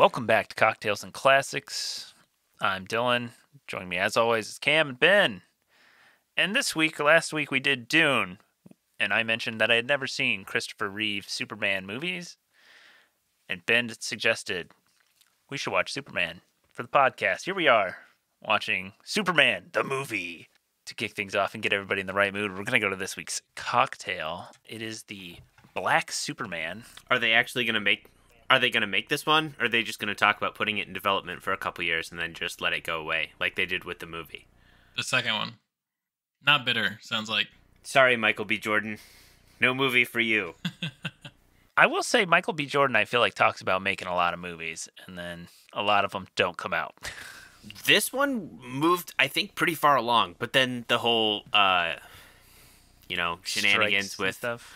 welcome back to Cocktails and Classics. I'm Dylan. Joining me as always is Cam and Ben. And this week, last week, we did Dune, and I mentioned that I had never seen Christopher Reeve Superman movies. And Ben suggested we should watch Superman for the podcast. Here we are, watching Superman, the movie. To kick things off and get everybody in the right mood, we're going to go to this week's cocktail. It is the Black Superman. Are they actually going to make? Are they going to make this one? Or are they just going to talk about putting it in development for a couple years and then just let it go away, like they did with the movie? The second one. Not bitter, sounds like. Sorry, Michael B. Jordan, no movie for you. I will say Michael B. Jordan, I feel like talks about making a lot of movies, and then a lot of them don't come out. this one moved, I think, pretty far along, but then the whole, uh, you know, shenanigans Strikes with stuff.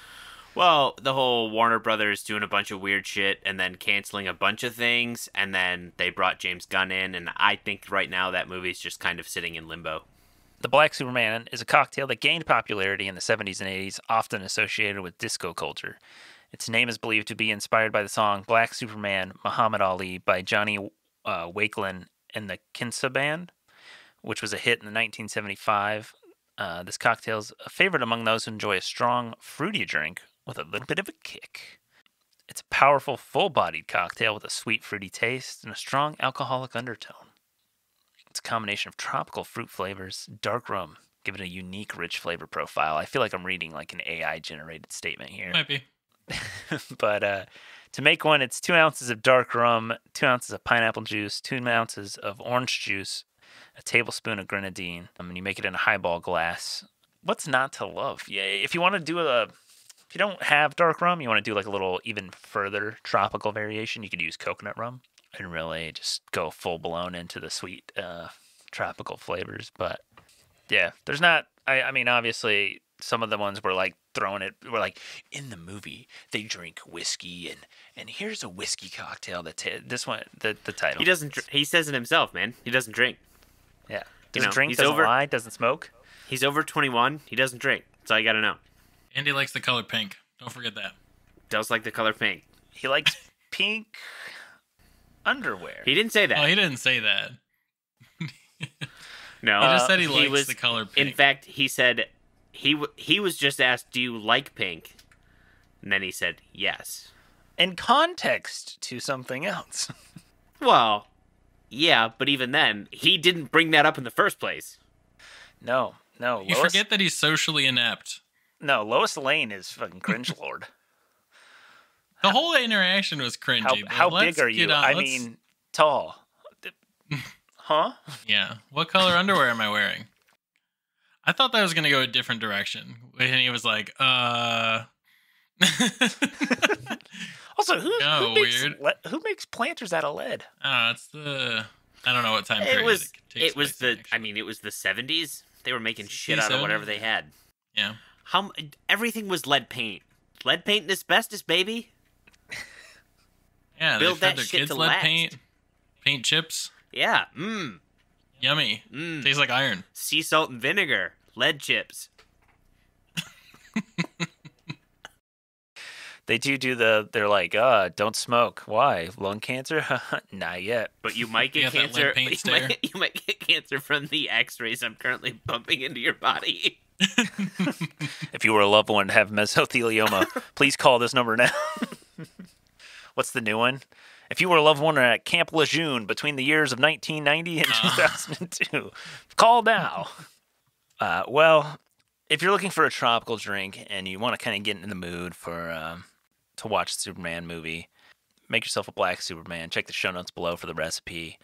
Well, the whole Warner Brothers doing a bunch of weird shit and then canceling a bunch of things, and then they brought James Gunn in, and I think right now that movie's just kind of sitting in limbo. The Black Superman is a cocktail that gained popularity in the 70s and 80s, often associated with disco culture. Its name is believed to be inspired by the song Black Superman Muhammad Ali by Johnny uh, Wakelin and the Kinsa Band, which was a hit in 1975. Uh, this cocktail is a favorite among those who enjoy a strong, fruity drink with a little bit of a kick. It's a powerful, full bodied cocktail with a sweet, fruity taste and a strong alcoholic undertone. It's a combination of tropical fruit flavors, dark rum, give it a unique, rich flavor profile. I feel like I'm reading like an AI generated statement here. Might be. but uh, to make one, it's two ounces of dark rum, two ounces of pineapple juice, two ounces of orange juice, a tablespoon of grenadine, um, and you make it in a highball glass. What's not to love? Yeah, if you want to do a, if you don't have dark rum, you want to do like a little even further tropical variation. You could use coconut rum and really just go full blown into the sweet uh, tropical flavors. But yeah, there's not. I, I mean, obviously, some of the ones were like throwing it. Were like in the movie they drink whiskey and and here's a whiskey cocktail. That ta- this one the the title. He doesn't. dr- He says it himself, man. He doesn't drink. Yeah, you doesn't know, drink, he's doesn't over- lie, doesn't smoke. He's over 21. He doesn't drink. That's all you got to know. Andy likes the color pink. Don't forget that. Does like the color pink. He likes pink underwear. He didn't say that. Oh, he didn't say that. no, He just said he likes was, the color pink. In fact, he said he w- he was just asked, "Do you like pink?" And then he said, "Yes." in context to something else. Well, yeah, but even then, he didn't bring that up in the first place. no, no. You Lois, forget that he's socially inept. No, Lois Lane is fucking cringe lord. The whole interaction was cringy. How but how let's big are you? on- I let's- mean, tall. huh? yeah. What color underwear am I wearing? I thought that was gonna go a different direction, and he was like, "Uh." Also, who, No, who makes weird. le- who makes planters out of lead? I. It's the I don't know what time period It was takes it was place in, the I mean, it was the 70s. They were making shit out of whatever they had. yeah. How everything was lead paint. Lead paint and asbestos, baby. Yeah, Build they fed that their shit kids to lead last. paint, paint chips. Yeah. Mmm. Yummy. Mmm. Tastes like iron. Sea salt and vinegar. Lead chips. They do do the. They're like, uh, don't smoke. Why? Lung cancer? Not yet. But you might get got cancer. You might, you might get cancer from the X-rays I'm currently pumping into your body. If you were a loved one to have mesothelioma, please call this number now. What's the new one? If you were a loved one at Camp Lejeune between the years of 1990 and Ah. 2002, call now. Uh, well, if you're looking for a tropical drink and you want to kind of get in the mood for um, to watch the Superman movie, make yourself a black Superman. Check the show notes below for the recipe,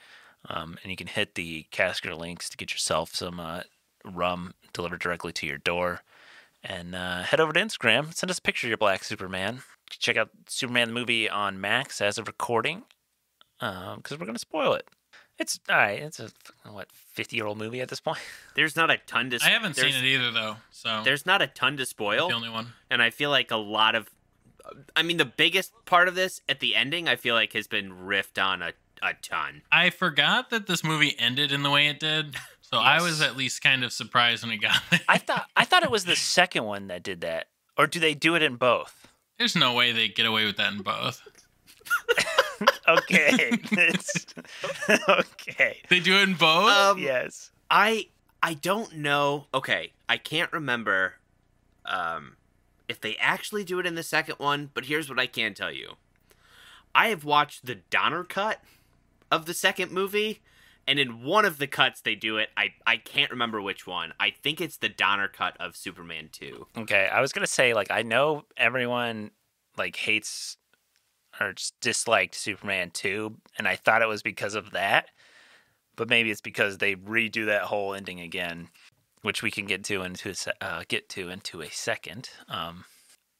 um, and you can hit the casker links to get yourself some uh, rum delivered directly to your door. And uh, head over to Instagram, send us a picture of your black Superman. Check out Superman the movie on Max as of recording, because we're gonna spoil it. It's all right. It's a what fifty year old movie at this point. There's not a ton to. I haven't seen it either though, so There's not a ton to spoil. the only one. and I feel like a lot of, I mean, the biggest part of this at the ending, I feel like has been riffed on a, a ton. I forgot that this movie ended in the way it did, so I was at least kind of surprised when it got there. I thought I thought it was the second one that did that, or do they do it in both? There's no way they get away with that in both. okay. It's, okay. They do it in both. Um, yes. I I don't know. Okay, I can't remember um if they actually do it in the second one, but here's what I can tell you. I have watched the Donner cut of the second movie, and in one of the cuts they do it. I I can't remember which one. I think it's the Donner cut of Superman 2. Okay. I was gonna say like I know everyone like hates or disliked Superman two, and I thought it was because of that, but maybe it's because they redo that whole ending again, which we can get to into uh, get to into a second. Um,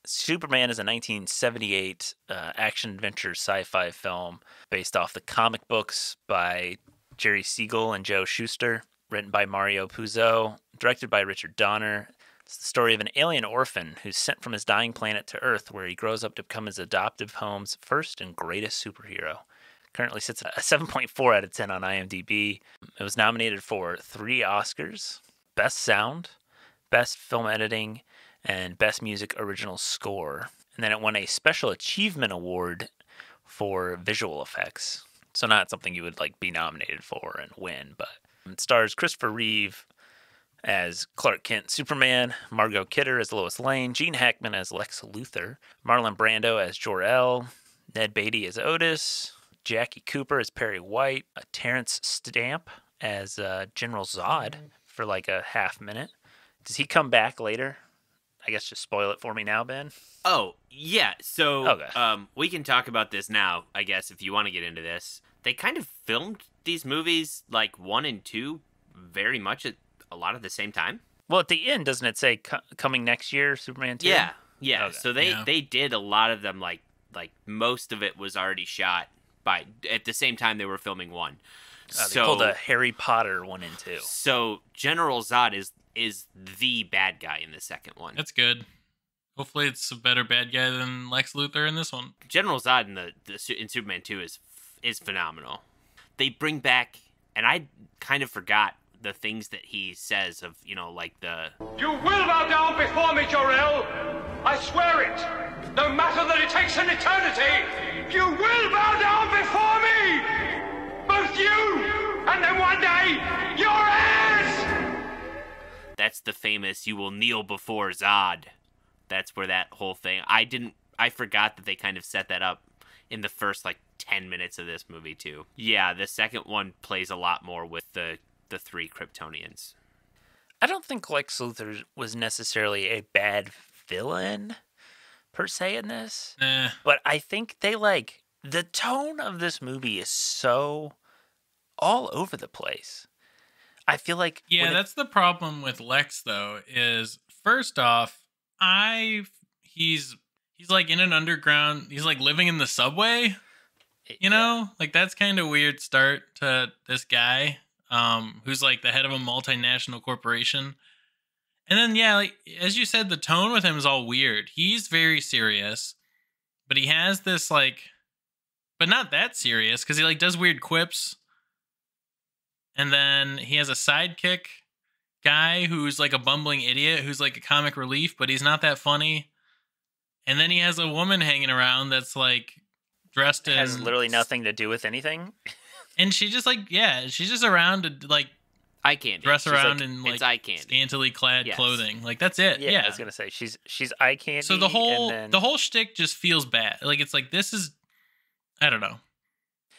Superman is a 1978 uh, action adventure sci-fi film based off the comic books by Jerry Siegel and Joe Shuster, written by Mario Puzo, directed by Richard Donner. It's the story of an alien orphan who's sent from his dying planet to Earth, where he grows up to become his adoptive home's first and greatest superhero. Currently sits at a 7.4 out of 10 on IMDb. It was nominated for three Oscars Best Sound, Best Film Editing, and Best Music Original Score. And then it won a Special Achievement Award for visual effects. So not something you would like be nominated for and win, but it stars Christopher Reeve as Clark Kent Superman, Margot Kidder as Lois Lane, Gene Hackman as Lex Luthor, Marlon Brando as Jor-El, Ned Beatty as Otis, Jackie Cooper as Perry White, uh, Terence Stamp as uh, General Zod for like a half minute. Does he come back later? I guess just spoil it for me now, Ben. Oh, yeah. So Okay. um we can talk about this now, I guess if you want to get into this. They kind of filmed these movies like 1 and 2 very much at a lot of the same time. Well, at the end, doesn't it say co- coming next year, Superman 2? Yeah, yeah. Okay. So they Yeah. they did a lot of them like like most of it was already shot by at the same time they were filming one. Uh, they so pulled a Harry Potter one and two. so General Zod is is the bad guy in the second one. That's good. Hopefully, it's a better bad guy than Lex Luthor in this one. General Zod in the, the in Superman 2 is is phenomenal. They bring back and I kind of forgot the things that he says of, you know, like the You will bow down before me, Jor-El. I swear it. No matter that it takes an eternity, you will bow down before me. Both you, and then one day, your heirs. that's the famous you will kneel before Zod. That's where that whole thing. I didn't I forgot that they kind of set that up in the first like 10 minutes of this movie too. Yeah, the second one plays a lot more with the the three Kryptonians. I don't think Lex Luthor was necessarily a bad villain per se in this, Eh, but I think they like the tone of this movie is so all over the place. I feel like yeah, when it- that's the problem with Lex though. Is first off, I he's he's like in an underground. He's like living in the subway. You know, like that's kind of weird start to this guy, um, who's like the head of a multinational corporation. And then yeah, like as you said, the tone with him is all weird. He's very serious, but he has this like, but not that serious because he like does weird quips. And then he has a sidekick guy who's like a bumbling idiot who's like a comic relief, but he's not that funny. And then he has a woman hanging around that's like dressed in it has literally nothing to do with anything. and she just like yeah, she's just around to like Eye candy. dress She's around like, in it's like eye candy. scantily clad Yes. clothing. Like that's it. Yeah, Yeah. I was gonna say she's she's eye candy. so the whole and then, the whole shtick just feels bad. Like it's like this is I don't know.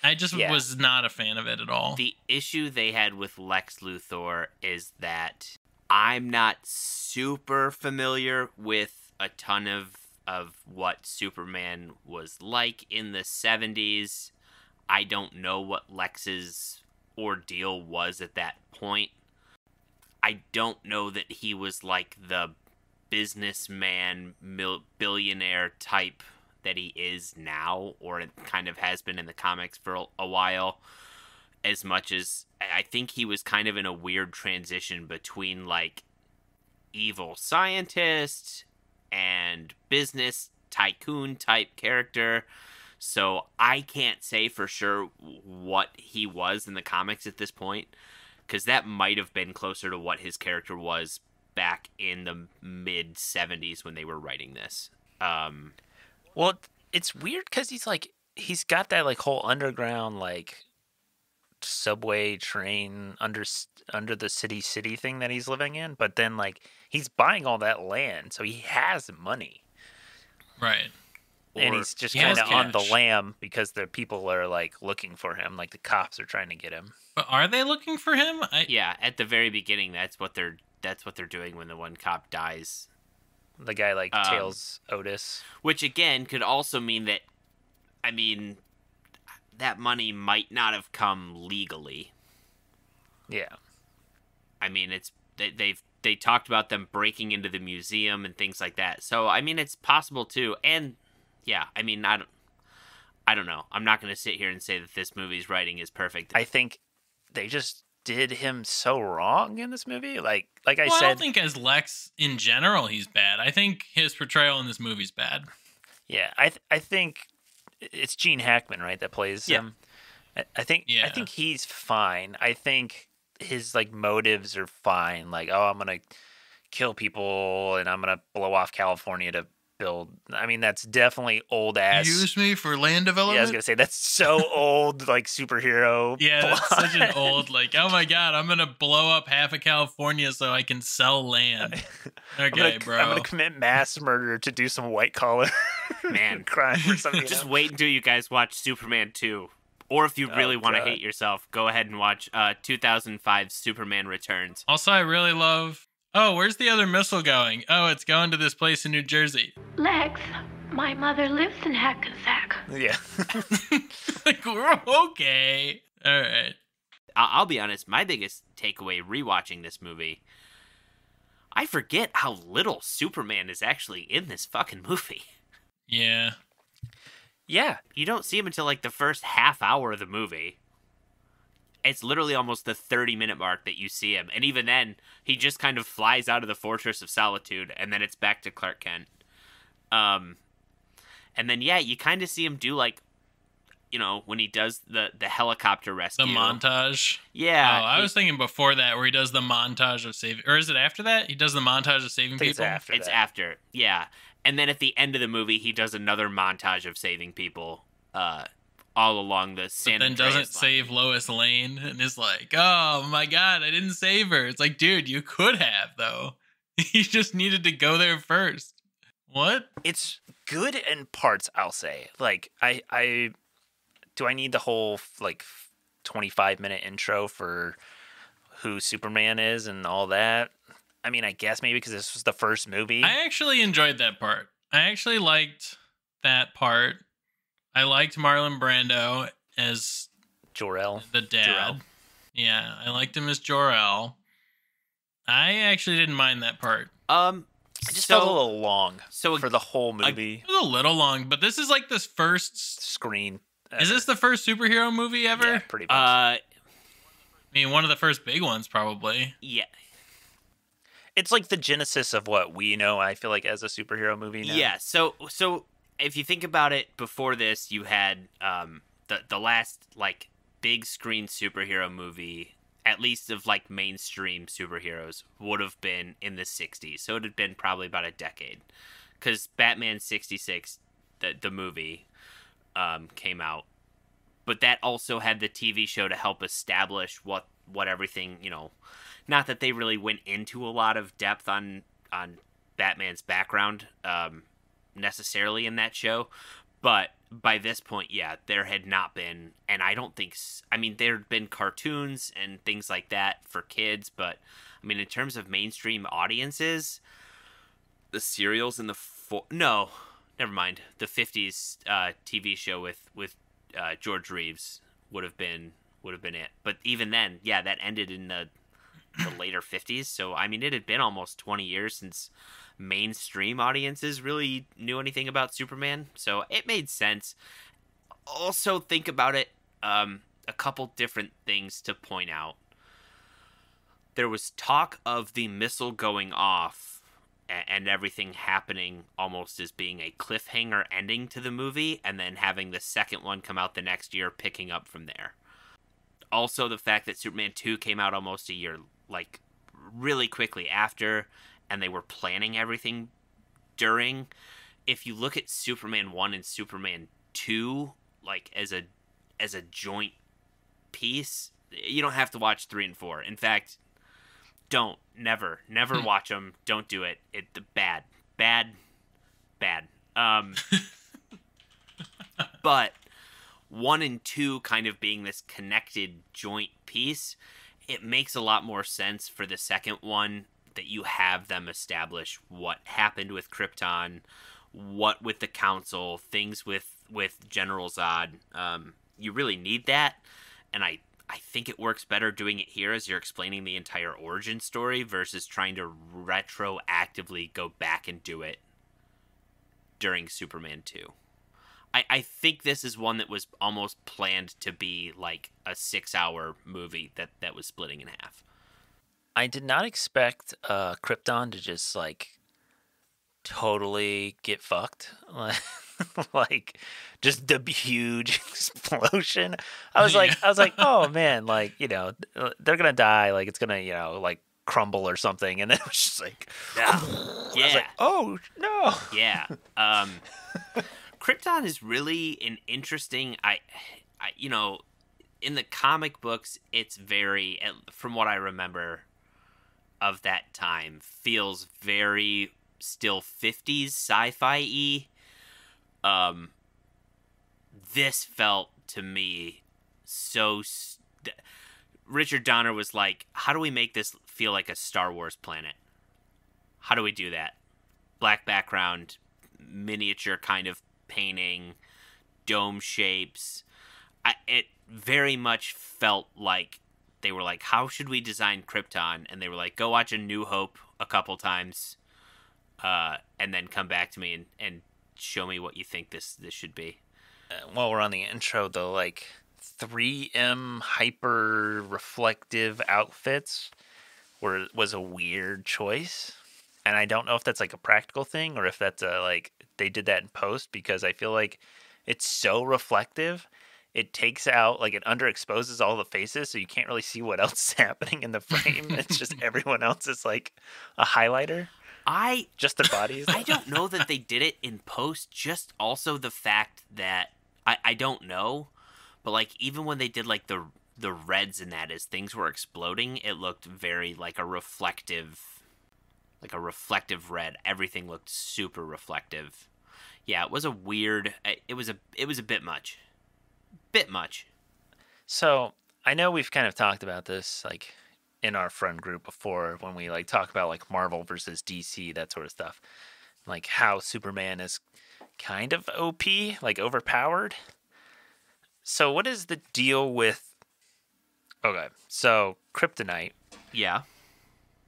I just Yeah. was not a fan of it at all. The issue they had with Lex Luthor is that I'm not super familiar with a ton of of what Superman was like in the 70s. I don't know what Lex's ordeal was at that point. I don't know that he was like the businessman, mil- billionaire type that he is now, or it kind of has been in the comics for a- while as much as I I think he was kind of in a weird transition between like evil scientist and business tycoon type character. So I can't say for sure what he was in the comics at this point cuz that might have been closer to what his character was back in the mid 70s when they were writing this. Um Well, it's weird because he's like he's got that like whole underground like subway train under under the city city thing that he's living in, but then like he's buying all that land, so he has money. Right. and Or he's just he kind of on the cash. lam because the people are like looking for him, like the cops are trying to get him. But are they looking for him? I, Yeah, at the very beginning, that's what they're that's what they're doing when the one cop dies. The guy like Um, tails Otis. Which again could also mean that, I mean, that money might not have come legally. Yeah, I mean, it's they, they've they talked about them breaking into the museum and things like that. So I mean, it's possible too. And yeah, I mean, I don't, I don't know. I'm not going to sit here and say that this movie's writing is perfect. I think they just did him so wrong in this movie. Like like I well, I said, don't think as Lex in general he's bad. I think his portrayal in this movie's bad. yeah, I th- I think it's Gene Hackman, right, that plays Yeah. him. I, think I think he's fine. I think his like motives are fine. Like, oh, I'm gonna kill people and I'm gonna blow off California to build. I mean, that's definitely old ass. Use me for land development. Yeah, I was gonna say that's so old, like superhero. Yeah, that's such an old like. Oh my god, I'm gonna blow up half of California so I can sell land. I'm Okay, gonna, bro. I'm gonna commit mass murder to do some white collar Man. crime or something. Just know? wait until you guys watch Superman 2. Or if you Oh, really want to hate yourself, go ahead and watch uh, 2005 Superman Returns. Also, I really love. Oh, where's the other missile going? Oh, it's going to this place in New Jersey. Lex, my mother lives in Hackensack. Yeah. like, we're okay. All right. I- I'll be honest, my biggest takeaway rewatching this movie, I forget how little Superman is actually in this fucking movie. Yeah. yeah. You don't see him until like the first half hour of the movie. It's literally almost the 30 minute mark that you see him. And even then, he just kind of flies out of the Fortress of Solitude and then it's back to Clark Kent. Um, and then, yeah, you kind of see him do like, you know, when he does the, the helicopter The rescue. montage. Yeah. oh, I he- was thinking before that where he does the montage of saving, or is it after that? He does the montage of saving I think it's people. after It's that. after, yeah. And then at the end of the movie, he does another montage of saving people, uh, all along the But San then Andreas doesn't line. save Lois Lane and is like, "Oh my god, I didn't save her." It's like, dude, you could have though. you just needed to go there first. What? it's good in parts i'll say like i i do i need the whole like 25 minute intro for who superman is and all that i mean i guess maybe because this was the first movie I actually enjoyed that part. I actually liked that part. I liked Marlon Brando as Jor-El. the dad. Jor-El. Yeah, I liked him as Jor-El. I actually didn't mind that part. Um, it just so, felt a little long so for the whole movie It was a little long, but this is like this first. screen Is this the first superhero movie ever? yeah, pretty much uh, I mean, one of the first big ones, probably. yeah, it's like the genesis of what we know i feel like as a superhero movie now. yeah. So, so if you think about it, before this, you had um the the last like big screen superhero movie, at least of like mainstream superheroes, would have been in the '60s. So it had been probably about a decade, because Batman '66, the the movie, um, came out, but that also had the TV show to help establish what what everything you know. Not that they really went into a lot of depth on on Batman's background um, necessarily in that show, but by this point, yeah, there had not been, and I don't think. I mean, there had been cartoons and things like that for kids, but I mean, in terms of mainstream audiences, the serials in the no, never mind. The '50s uh, TV show with with uh, George Reeves would have been would have been it. But even then, yeah, that ended in the the later 50s. So I mean, it had been almost 20 years since mainstream audiences really knew anything about Superman. So it made sense. Also, think about it. Um, a couple different things to point out. There was talk of the missile going off a- and everything happening almost as being a cliffhanger ending to the movie, and then having the second one come out the next year, picking up from there. Also, the fact that Superman 2 came out almost a year, like, really quickly after, and they were planning everything during. If you look at Superman 1 and Superman 2, like as a as a joint piece, you don't have to watch three and four. In fact, don't never never Hmm. watch them. Don't do it. It the bad bad bad. Um, but one and two kind of being this connected joint piece, it makes a lot more sense for the second one that you have them establish what happened with Krypton, what with the Council, things with with General Zod. Um, you really need that, and I I think it works better doing it here as you're explaining the entire origin story versus trying to retroactively go back and do it during Superman 2. I, I think this is one that was almost planned to be like a six hour movie that, that was splitting in half. I did not expect uh, Krypton to just like totally get fucked. like just the huge explosion. I was like, I was like, oh man, like you know, they're gonna die. Like it's gonna, you know, like crumble or something. And then it was just like, Yeah. I was Yeah. like, oh no. yeah. Um, Krypton is really an interesting. I, I, you know, in the comic books, it's very, from what I remember of that time, feels very still 50s sci-fi y. Um, this felt to me so. St- Richard Donner was like, "How do we make this feel like a Star Wars planet? How do we do that? Black background, miniature kind of painting, dome shapes. I, it very much felt like they were like, "How should we design Krypton?" And they were like, "Go watch A New Hope a couple times, uh, and then come back to me and, and show me what you think this this should be." while we're on the intro, the like 3M hyper reflective outfits were was a weird choice. And I don't know if that's like a practical thing or if that's a like they did that in post because I feel like it's so reflective. It takes out like it underexposes all the faces so you can't really see what else is happening in the frame. it's just everyone else is like a highlighter. I Just their bodies. I don't know that they did it in post. Just also the fact that I, I don't know, but like even when they did like the the reds in that as things were exploding, it looked very like a reflective, like a reflective red. Everything looked super reflective. Yeah, it was a weird. It was a it was a bit much, bit much. So I know we've kind of talked about this like in our friend group before when we like talk about like Marvel versus DC, that sort of stuff. Like how Superman is kind of OP, like overpowered. So what is the deal with Okay, so Kryptonite, Yeah.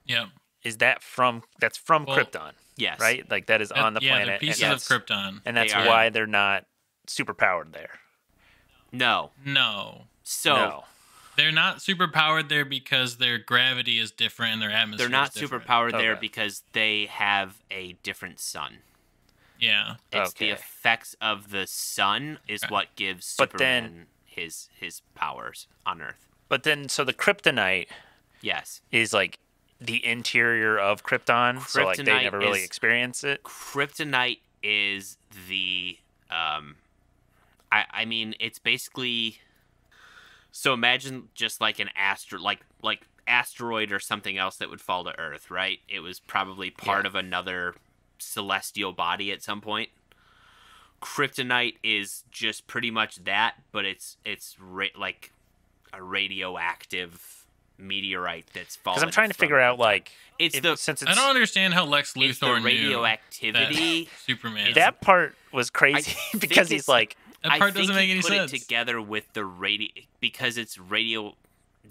Yeah. is that from that's from Well, Krypton, Yes. right? Like that is on the yeah, planet they're and pieces of Krypton. and that's They are. why they're not super powered there. No. No. So no. They're not super powered there because their gravity is different and their atmosphere they're not is different. superpowered there Okay. because they have a different sun. Yeah. It's the effects of the sun is Okay. what gives But Superman then- his his powers on Earth. But then so the Kryptonite Yes. is like the interior of Krypton, so like they never really is- experience it. Kryptonite is the um I I mean it's basically so imagine just like an astro like like asteroid or something else that would fall to Earth, right? It was probably part Yeah. of another celestial body at some point. Kryptonite is just pretty much that, but it's it's ra- like a radioactive meteorite that's falling. Because I'm trying to from- figure out like It's if- the since it's I don't understand how Lex Luthor knew radioactivity. that Superman. that part was crazy because he's like that I part think doesn't make he any put sense. it together with the radio because it's radio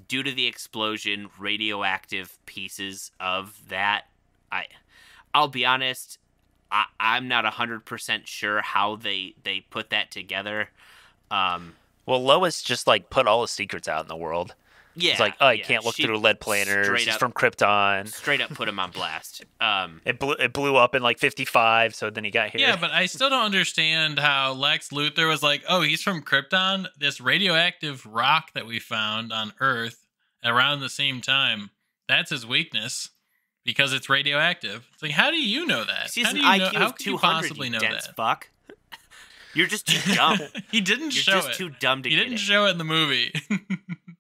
due to the explosion, radioactive pieces of that. I, I'll be honest, I, I'm not hundred percent sure how they they put that together. Um, well Lois just like put all the secrets out in the world. Yeah, It's like oh you yeah, can't look she through lead planners. straight She's up- from Krypton. Straight up put him on blast. Um, It blew it blew up in like 55, so then he got here. Yeah, but I still don't understand how Lex Luthor was like, "Oh, he's from Krypton, this radioactive rock that we found on Earth around the same time. That's his weakness because it's radioactive." It's like, how do you know that? he's how an do you know? IQ How of could you two hundred. possibly know dense that? fuck. You're just too dumb. he didn't You're show just it. too dumb to he get didn't it. show it in the movie.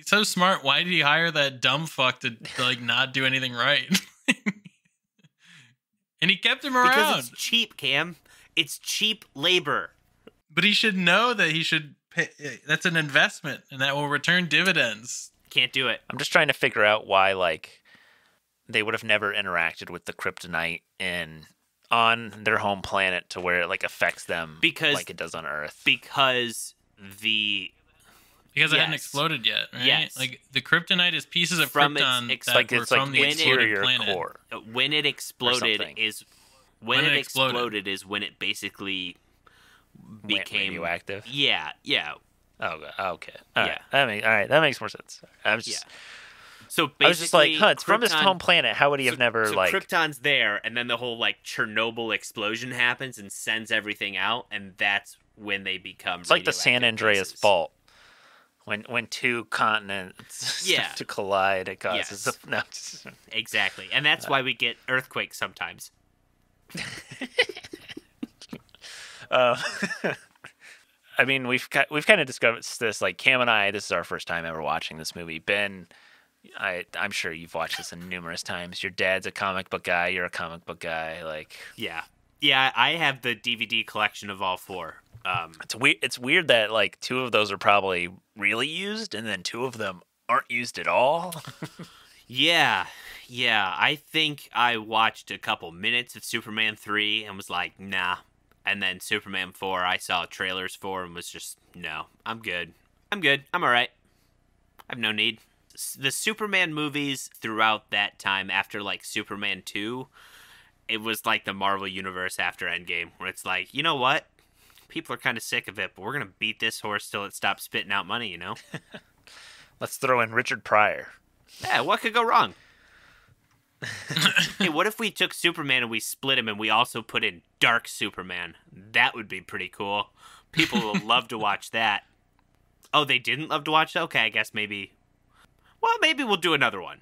He's so smart. Why did he hire that dumb fuck to, to like not do anything right? and he kept him around. because it's cheap, Cam. It's cheap labor. But he should know that he should pay. Eh, that's an investment, and that will return dividends. Can't do it. I'm just trying to figure out why like they would have never interacted with the kryptonite in on their home planet to where it like affects them Because- like it does on Earth. Because the Because it hadn't exploded yet, right? Yes. Like the kryptonite is pieces of From krypton ex- that like were it's like from the the when it- exploded interior planet. core. uh, when it exploded is when, When it, it exploded. exploded. is when it basically Went became radioactive. Yeah, yeah. Oh, go- okay. All Yeah. right. That makes, all right. That makes more sense. I was just, So basically, I was just like, huh, it's from his home planet. How would he have so- never so like? Krypton's there, and then the whole like Chernobyl explosion happens and sends everything out, and that's when they become. it's like the San Andreas gases. fault. When when two continents Yeah. to collide, it causes Yes. a, no. Exactly, and that's why we get earthquakes sometimes. Uh, I mean, we've we've kind of discovered this. Like Cam and I, this is our first time ever watching this movie. Ben, I I'm sure you've watched this numerous times. Your dad's a comic book guy. You're a comic book guy. Like Yeah, yeah. I have the DVD collection of all four. Um, it's weird. It's weird that like two of those are probably really used, and then two of them aren't used at all. Yeah, yeah. I think I watched a couple minutes of Superman 3 and was like, nah. And then Superman 4, I saw trailers for and was just, no, I'm good. I'm good. I'm all right. I have no need. S- The Superman movies throughout that time, after like Superman 2, it was like the Marvel Universe after Endgame, where it's like, you know what? People are kind of sick of it, but we're going to beat this horse till it stops spitting out money, you know? Let's throw in Richard Pryor. Yeah, what could go wrong? hey, what if we took Superman and we split him and we also put in Dark Superman? That would be pretty cool. People will love to watch that. Oh, they didn't love to watch that? Okay, I guess maybe. Well, maybe we'll do another one.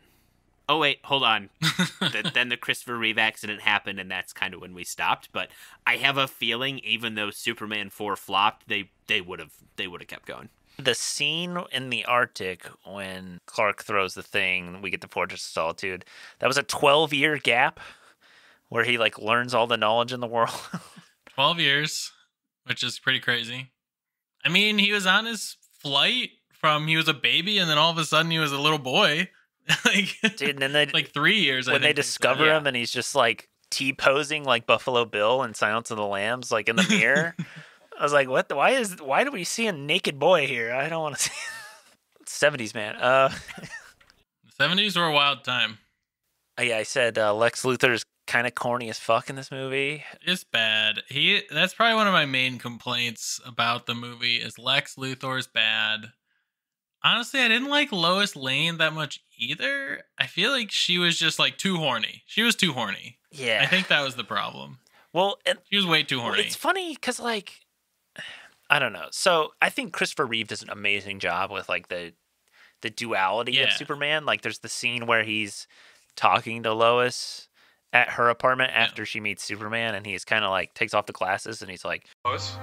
Oh, wait, hold on. the, then the Christopher Reeve accident happened, and that's kind of when we stopped. But I have a feeling, even though Superman 4 flopped, they, they would have they would have kept going. The scene in the Arctic when Clark throws the thing, we get the Fortress of Solitude. That was a 12 year gap where he like learns all the knowledge in the world. 12 years, which is pretty crazy. I mean, he was on his flight from he was a baby and then all of a sudden he was a little boy. like, Dude, and then they, like three years. I when they discover said. him and he's just like T posing like Buffalo Bill in Silence of the Lambs, like in the mirror. I was like, what? The, why is why do we see a naked boy here? I don't want to see. Seventies man. Uh, 70s were a wild time. yeah, I said uh, Lex Luthor's kind of corny as fuck in this movie. It's bad. He that's probably one of my main complaints about the movie is Lex Luthor's bad. Honestly, I didn't like Lois Lane that much either. I feel like she was just like too horny. She was too horny. Yeah, I think that was the problem. Well, and She was way too Well, horny. It's funny because like I don't know. So I think Christopher Reeve does an amazing job with like the the duality of Superman. Like there's the scene where he's talking to Lois at her apartment after she meets Superman and he's kind of like takes off the glasses and he's like Lois,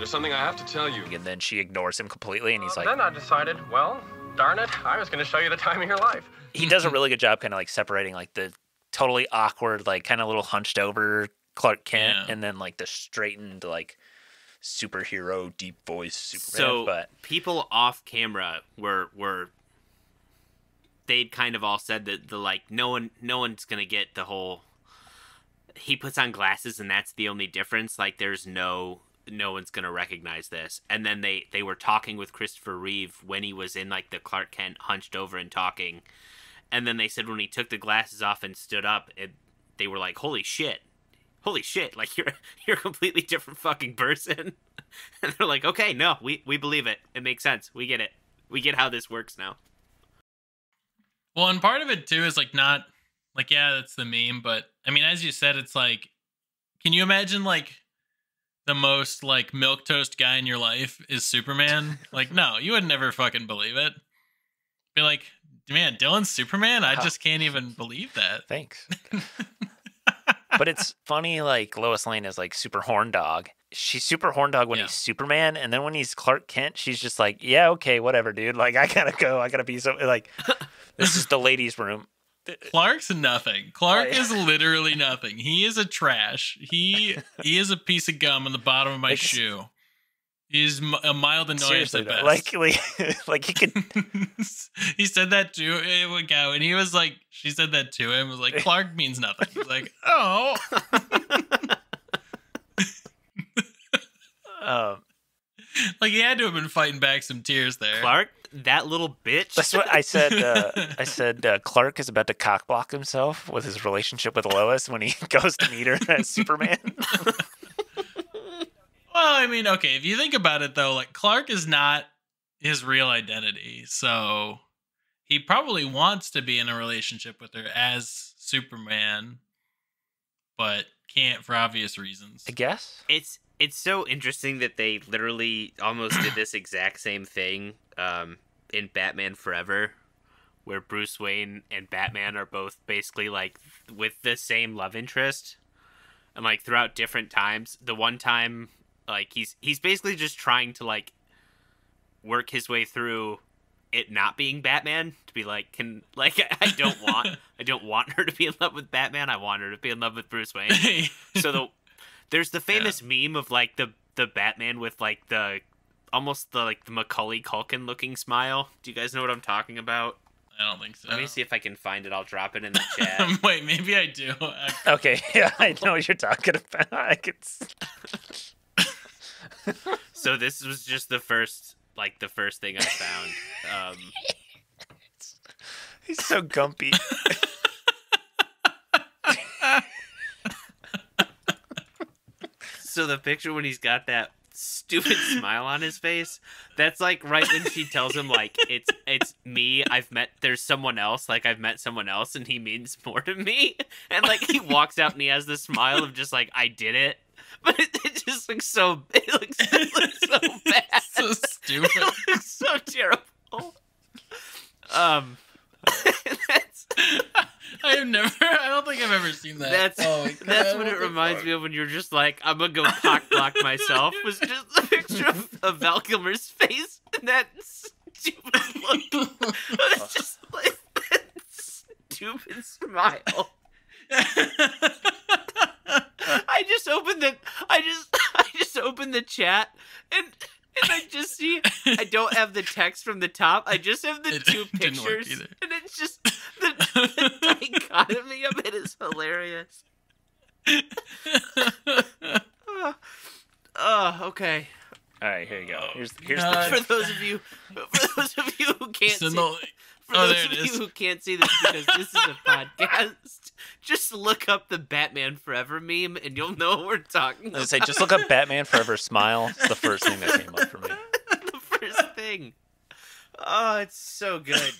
there's something I have to tell you. and then she ignores him completely and he's like then I decided, well, darn it, I was going to show you the time of your life. he does a really good job kind of like separating like the totally awkward like kind of little hunched over Clark Kent Yeah. and then like the straightened like superhero deep voice Superman So but people off camera were were they'd kind of all said that the like no one no one's gonna get the whole he puts on glasses and that's the only difference like there's no no one's gonna recognize this. And then they they were talking with christopher reeve when he was in like the clark kent hunched over and talking. And then they said when he took the glasses off and stood up it they were like holy shit. Holy shit. Like you're you're a completely different fucking person. And they're like okay no we we believe it. It makes sense. We get it. We get how this works now. Well, and part of it too is like not like yeah, that's the meme, but I mean, as you said, it's like, can you imagine like the most like milk toast guy in your life is Superman? like, no, you would never fucking believe it. Be like, man, Dylan's Superman. I just can't even believe that. Thanks. but it's funny, like Lois Lane is like super horn dog, she's super horn dog when Yeah. he's Superman, and then when he's Clark Kent, she's just like, yeah, okay, whatever, dude. Like I gotta go. I gotta be so like. this is the ladies' room. Clark's nothing. Clark Oh, yeah. is literally nothing. He is a trash. He he is a piece of gum on the bottom of my Like, shoe. He's a mild annoyance at best. like like like he could. he said that to a guy, and he was like, she said that to him. Was like, Clark means nothing. He's like, oh, Um, like he had to have been fighting back some tears there. Clark, that little bitch. that's what I said. Uh, I said uh, Clark is about to cockblock himself with his relationship with Lois when he goes to meet her as Superman. Well, I mean, okay, if you think about it though, like Clark is not his real identity. So he probably wants to be in a relationship with her as Superman, but can't for obvious reasons. I guess. it's it's so interesting that they literally almost did this exact same thing um, in Batman Forever, where Bruce Wayne and Batman are both basically like with the same love interest, and like throughout different times. The one time, like he's he's basically just trying to like work his way through it not being Batman to be like can like I don't want I don't want her to be in love with Batman. I want her to be in love with Bruce Wayne so the there's the famous meme of like the the Batman with like the almost the like the Macaulay Culkin looking smile. Do you guys know what I'm talking about? I don't think so. Let me see if I can find it. I'll drop it in the chat. Wait, maybe I do. I- Okay, yeah, I know what you're talking about. I could. so this was just the first like the first thing I found. Um, He's so gumpy. So the picture when he's got that stupid smile on his face that's like right when she tells him like it's it's me. I've met there's someone else. Like i've met someone else and he means more to me. And like he walks out and he has this smile of just like i did it. But it, it just looks so it looks, it looks so bad. So stupid. it looks so terrible. Um that's I have never. I don't think I've ever seen that. That's Oh, that's what it reminds me of when you're just like, I'm gonna go cock block myself. Was just a picture of, of Val Kilmer's face and that stupid look. it's just like that stupid smile. I just opened the I just I just opened the chat and and I just see I don't have the text from the top. I just have the It two didn't work pictures either. and it's just the, the dichotomy of it is hilarious. Oh, oh, okay. All right, here you go. Oh, here's here's God. the. For those of you, for those of you who can't So see, no- for oh, those of it you who can't see this because this is a podcast, just look up the Batman Forever meme and you'll know what we're talking I about. was gonna say, just look up Batman Forever Smile. It's the first thing that came up for me. the first thing. Oh, it's so good.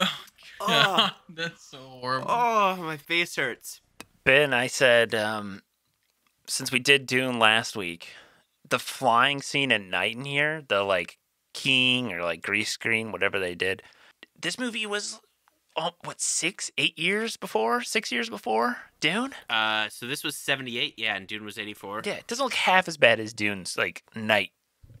oh, That's so horrible. oh, my face hurts. Ben, I said, um, since we did Dune last week, the flying scene at night in here, the like keying or like grease screen, whatever they did, this movie was, oh, what, six, eight years before? Six years before Dune? Uh, so this was 78, yeah, and Dune was 84. Yeah, it doesn't look half as bad as Dune's like night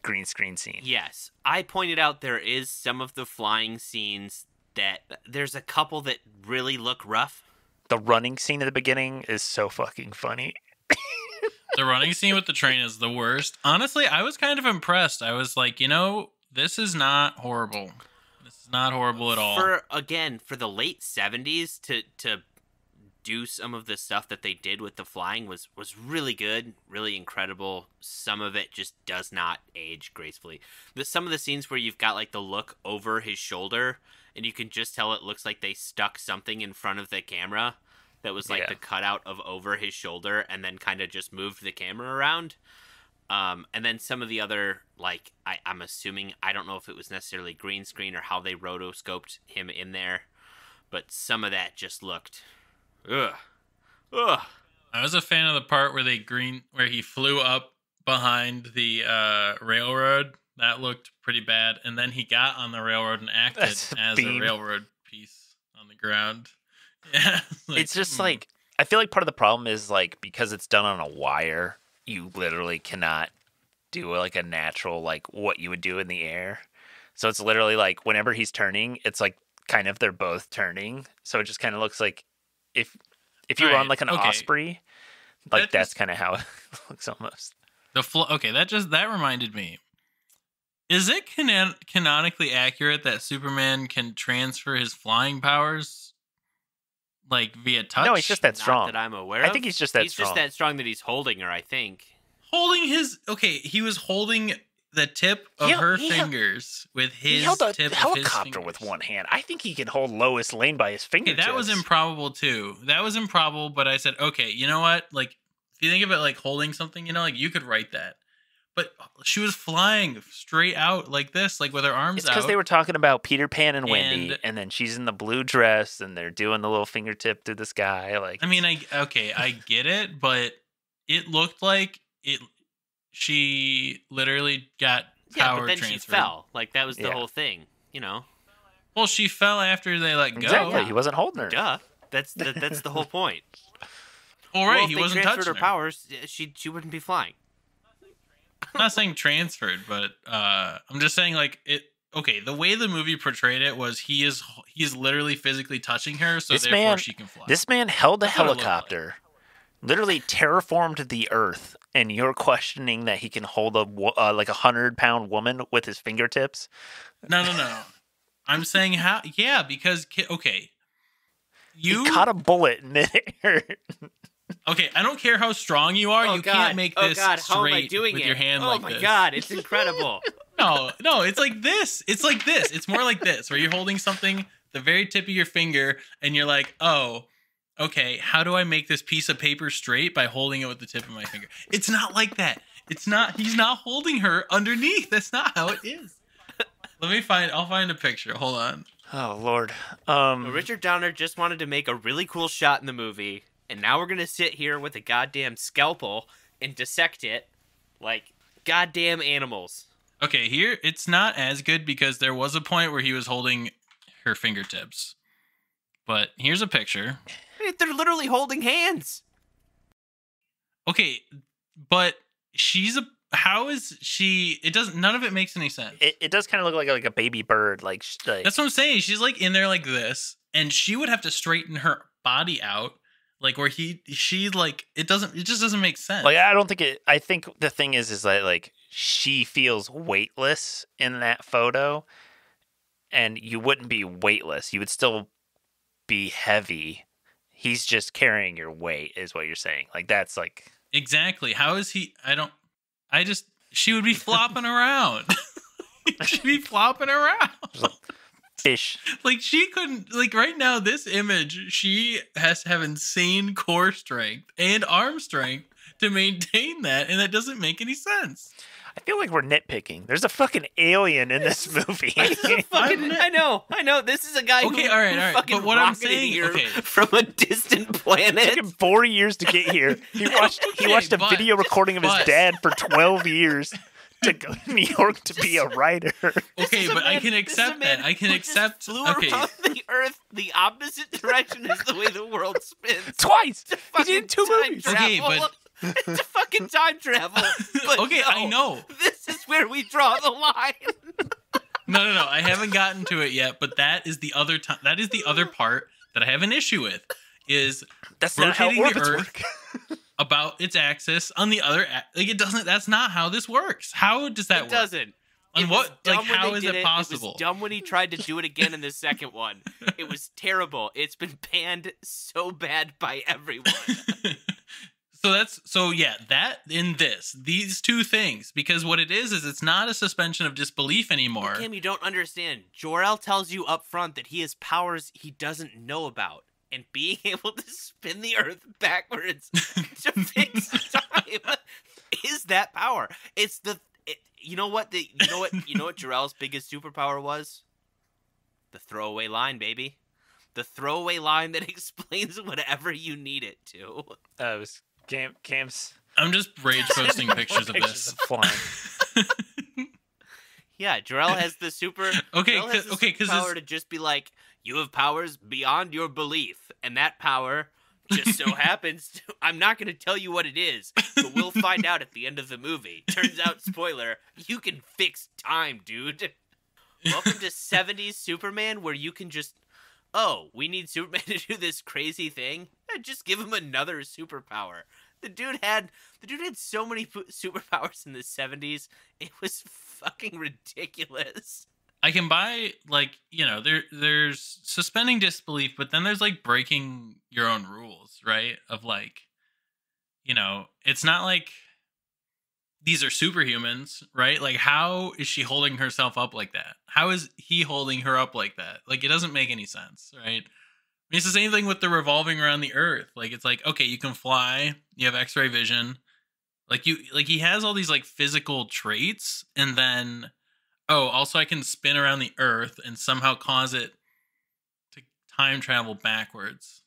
green screen scene. Yes, I pointed out there is some of the flying scenes that there's a couple that really look rough. The running scene at the beginning is so fucking funny. The running scene with the train is the worst. Honestly, I was kind of impressed. I was like, you know, this is not horrible. This is not horrible at all. For again, for the late 70s to to do some of the stuff that they did with the flying was was really good, really incredible. Some of it just does not age gracefully. The, some of the scenes where you've got like the look over his shoulder and you can just tell it looks like they stuck something in front of the camera that was like Yeah. the cutout of over his shoulder and then kind of just moved the camera around. Um, and then some of the other, like, I, I'm assuming, I don't know if it was necessarily green screen or how they rotoscoped him in there, but some of that just looked, ugh, ugh. I was a fan of the part where they green where he flew up behind the uh, railroad. That looked pretty bad. And then he got on the railroad and acted That's a as beam. a railroad piece on the ground. Yeah. like, it's just hmm. like I feel like part of the problem is like because it's done on a wire, you literally cannot do like a natural like what you would do in the air. So it's literally like whenever he's turning, it's like kind of they're both turning. So it just kind of looks like if if you were on like an okay. osprey, like That that's just- kind of how it looks almost. The flow. Okay, that just that reminded me. Is it canon- canonically accurate that Superman can transfer his flying powers, like via touch? No, he's just that Not strong. that I'm aware Of. I think he's just that he's strong. just that strong that he's holding her. I think. holding his. Okay, he was holding the tip of He- her he held- fingers with his he held a tip helicopter of his with one hand. I think he can hold Lois Lane by his Okay, fingertips. that was improbable too. That was improbable, but I said, okay, you know what? Like, if you think of it like holding something, you know, like you could write that. But she was flying straight out like this, like with her arms It's because they were talking about Peter Pan and Wendy, And- and, then she's in the blue dress, and they're doing the little fingertip through the sky. Like, I mean, I okay, I get it, but it looked like it. She literally got Yeah, power but then transferred. she fell. Like that was the Yeah. whole thing. You know. Well, she fell after they let go. exactly. He wasn't holding her. Duh. That's the, that's the whole point. All right, well, if he they wasn't transferred touching her her. powers. uh, She she wouldn't be flying. I'm not saying transferred, but uh, I'm just saying like it. Okay, the way the movie portrayed it was he is he is literally physically touching her, so This therefore man- she can fly. This man held a That's it looked like. helicopter, literally terraformed the earth, and you're questioning that he can hold a uh, like a hundred pound woman with his fingertips. no, no, no. I'm saying how? Yeah, because okay, you he caught a bullet in midair. Okay. I don't care how strong you are. oh you God. can't make oh this God. How am I straight doing with it? your hand oh like this. Oh my. God! It's incredible. No, no, it's like this. It's like this. It's more like this, where you're holding something, the very tip of your finger, and you're like, oh, okay, how do I make this piece of paper straight by holding it with the tip of my finger? It's not like that. It's not, he's not holding her underneath. That's not how it is. Let me find, I'll find a picture. Hold on. oh Lord. Um, Richard Donner just wanted to make a really cool shot in the movie, and now we're gonna sit here with a goddamn scalpel and dissect it like goddamn animals. Okay, here, it's not as good because there was a point where he was holding her fingertips. But here's a picture. They're literally holding hands. Okay, but she's a, how is she, it doesn't, none of it makes any sense. it, it does kind of look like like a baby bird. Like, like That's what I'm saying. She's like in there like this, and she would have to straighten her body out, like where he she like it doesn't it just doesn't make sense. like I don't think it. I think the thing is, is that like she feels weightless in that photo, and you wouldn't be weightless. You would still be heavy. He's just carrying your weight, is what you're saying. Like that's like exactly. How is he? I don't. I just she would be flopping around. She'd be flopping around. fish. Like she couldn't. Like right now, this image, she has to have insane core strength and arm strength to maintain that, and that doesn't make any sense. I feel like we're nitpicking. There's a fucking alien in this movie. Fucking- I know, I know. This is a guy who, Okay, all right, who all right, fucking but what I'm saying- here okay. from a distant planet. It took him four years to get here. He watched he watched a but- video recording of his but- dad for twelve years to go to New York to be a writer. Okay, is a but I can this is a accept that. I can who just accept. Flew Okay, around the Earth the opposite direction as the way the world spins. Twice. He Fucking did two time movies. Okay, travel. it's a fucking time travel. But okay, I know. This is where we draw the line. No, no, no. I haven't gotten to it yet, but that is the other time. That is the other part that I have an issue with. Is That's not how Rotating the orbits Earth. About its axis on the other. Like it doesn't. That's not how this works. How does that work? it work? doesn't. and It what? Like how is it It possible? was dumb when he tried to do it again in the second one. It was terrible. It's been panned so bad by everyone. so that's so yeah. That in this these two things because what it is is it's not a suspension of disbelief anymore. Kim, you don't understand. Jor-El tells you up front that he has powers he doesn't know about. And being able to spin the earth backwards to fix time is that power. It's the it, you know what the you know what you know what Jor-El's biggest superpower was? The throwaway line, baby. The throwaway line that explains whatever you need it to. Uh, it was Cam, Cam's I'm just rage posting pictures of pictures this. of flying. Yeah, Jor-El has the super. Okay, Jor-El has 'cause- the okay, 'cause power to just be like, you have powers beyond your belief, and that power just so happens I'm not going to tell you what it is, but we'll find out at the end of the movie. Turns out, spoiler, you can fix time, dude. Welcome to 70s Superman, where you can just, oh, we need Superman to do this crazy thing. Eh, Just give him another superpower. The dude had the dude had so many superpowers in the 70s. It was fucking ridiculous. I can buy like you know there there's suspending disbelief, but then there's like breaking your own rules, right? Of like, you know, it's not like these are superhumans, right? Like, how is she holding herself up like that? How is he holding her up like that? Like, it doesn't make any sense, right? I mean, it's the same thing with the revolving around the Earth. Like, it's like okay, you can fly, you have X-ray vision, like you like he has all these like physical traits, and then oh, also I can spin around the Earth and somehow cause it to time travel backwards.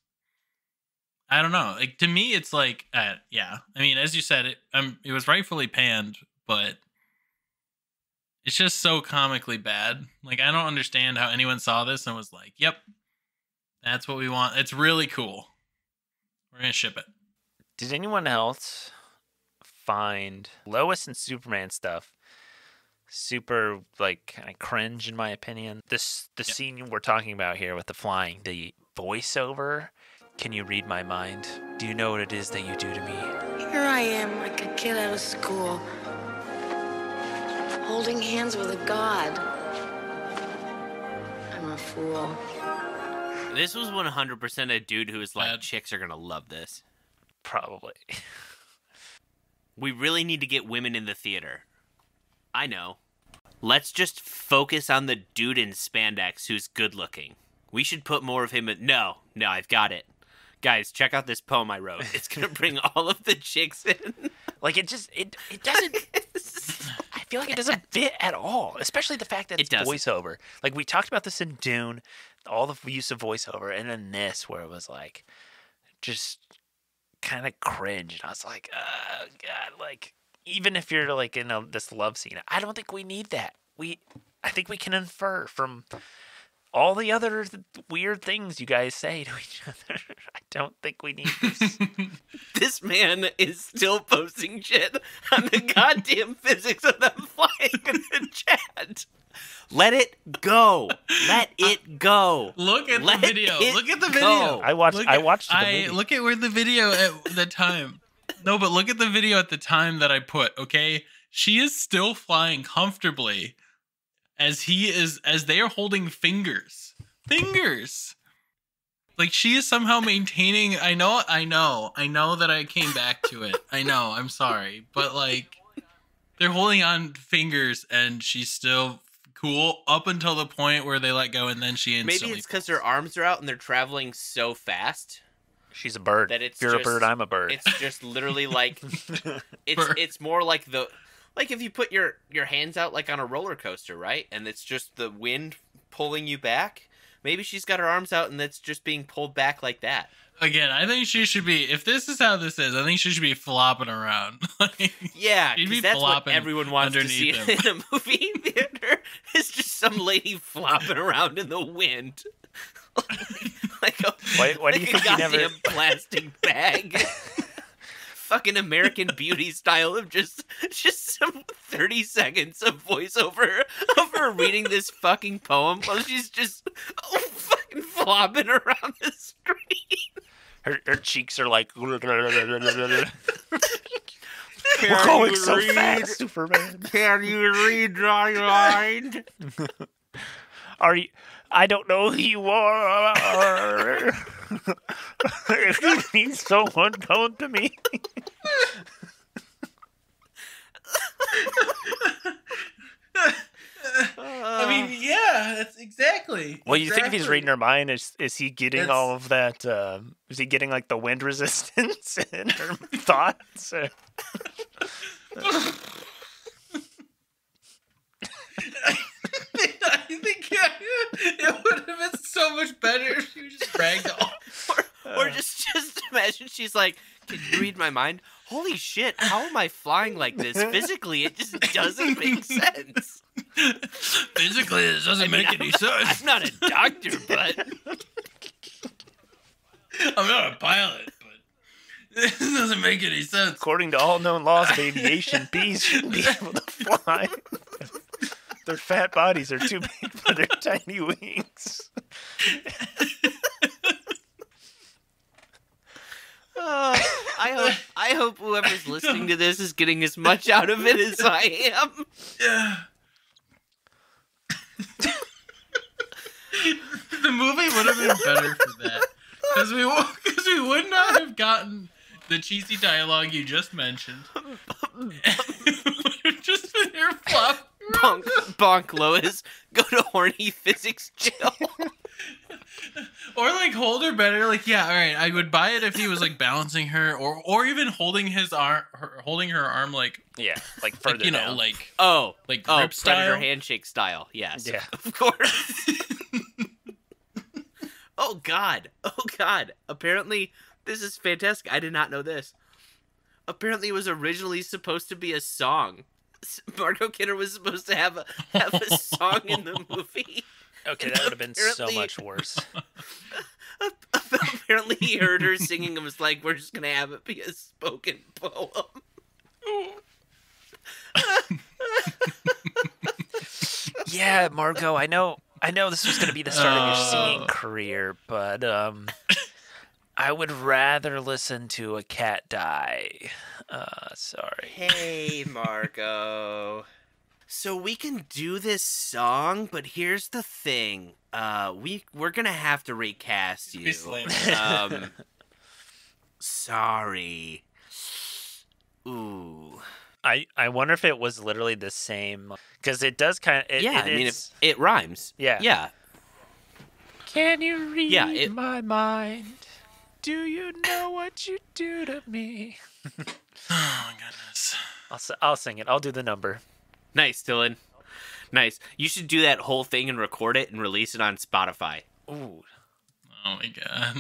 I don't know. Like to me, it's like, uh, yeah. I mean, as you said, it um, it was rightfully panned, but it's just so comically bad. Like I don't understand how anyone saw this and was like, "Yep, that's what we want." It's really cool. We're gonna ship it. Did anyone else find Lois and Superman stuff super like kind of cringe in my opinion? This the Yeah. scene we're talking about here with the flying, the voiceover. Can you read my mind? Do you know what it is that you do to me? Here I am, like a kid out of school, holding hands with a god. I'm a fool. This was 100% a dude who was like, Bad. chicks are going to love this. Probably. We really need to get women in the theater. I know. Let's just focus on the dude in spandex who's good looking. We should put more of him in. No, no, I've got it. Guys, check out this poem I wrote. It's going to bring all of the chicks in. Like it just it it doesn't. I feel like it doesn't fit at all, especially the fact that it's doesn't. voiceover. Like we talked about this in Dune, all the use of voiceover, and then this where it was like just kind of cringe, and I was like, oh god, like even if you're like in a, this love scene, I don't think we need that. We, I think we can infer from all the other weird things you guys say to each other. I don't think we need this. This man is still posting shit on the goddamn physics of them flying in the chat. Let it go. Let it go. Look at Let the video. Look at the go. video. I watched- Look I watched the I movie. look at where the video at the time. No, but look at the video at the time that I put. Okay, she is still flying comfortably, as he is as they are holding fingers, fingers. Like she is somehow maintaining. I know. I know. I know that I came back to it. I know. I'm sorry, but like they're holding on fingers, and she's still cool up until the point where they let go, and then she instantly. Maybe it's because her arms are out and they're traveling so fast She's a bird. that it's if you're just, a bird, I'm a bird. It's just literally like it's Bird. it's more like the like if you put your your hands out like on a roller coaster, right? And it's just the wind pulling you back. Maybe she's got her arms out and it's just being pulled back like that. Again, I think she should be. If this is how this is, I think she should be flopping around. Like, Yeah, She'd 'cause be that's what flopping everyone wants to see underneath in a movie theater. It's just some lady flopping around in the wind, like a, Why- why do you like a think you never- goddamn plastic bag? Fucking American Beauty style of just just some thirty seconds of voiceover of her reading this fucking poem while she's just oh, fucking flopping around the screen. her, her cheeks are like. We're going so read- fast, Superman. Can you read my mind? Are you? I don't know who you are. if you need someone, come to me. I mean, yeah, that's exactly. Well, you think if he's reading her mind, is is he getting That's- all of that? Uh, is he getting like the wind resistance in her thoughts? Or- it would have been so much better if she was just bragged or, or just just imagine she's like, "Can you read my mind?" Holy shit! How am I flying like this? Physically, it just doesn't make sense. Physically, it doesn't I mean, make I'm any not- sense. I'm not a doctor, but I'm not a pilot, but this doesn't make any sense. According to all known laws of aviation, bees shouldn't be able to fly. Their fat bodies are too big for their tiny wings. Uh, I hope I hope whoever's listening to this is getting as much out of it as I am. Yeah. the movie would have been better for that because we because we would not have gotten the cheesy dialogue you just mentioned. just been here flop. Bonk, bonk, Lois. Go to horny physics jail. Or like hold her better. Like yeah, all right. I would buy it if he was like balancing her, or or even holding his arm, her, holding her arm like, Yeah, like further like you know down. like Oh, like oh, grip Predator style. handshake style. Yes, Yeah. of course. oh God, oh God. Apparently, this is fantastic. I did not know this. Apparently, it was originally supposed to be a song. S- Margot Kidder was supposed to have a have a song in the movie. okay, that would have been so much worse. Apparently, he heard her singing and was like, "We're just gonna have it be a spoken poem." Yeah, Margot, I know I know this was going to be the start of your singing Oh. career, but um I would rather listen to a cat die. Uh sorry. Hey, Margot. So we can do this song, but here's the thing. Uh, we we're gonna have to recast you. Um, sorry. Ooh. I I wonder if it was literally the same cuz it does kind of it, yeah, it I mean, it, it rhymes. Yeah. Yeah. Can you read Yeah, it- my mind? Do you know what you do to me? Oh my goodness. I'll s- I'll sing it. I'll do the number. Nice, Dylan. Nice. You should do that whole thing and record it and release it on Spotify. Ooh. Oh my god.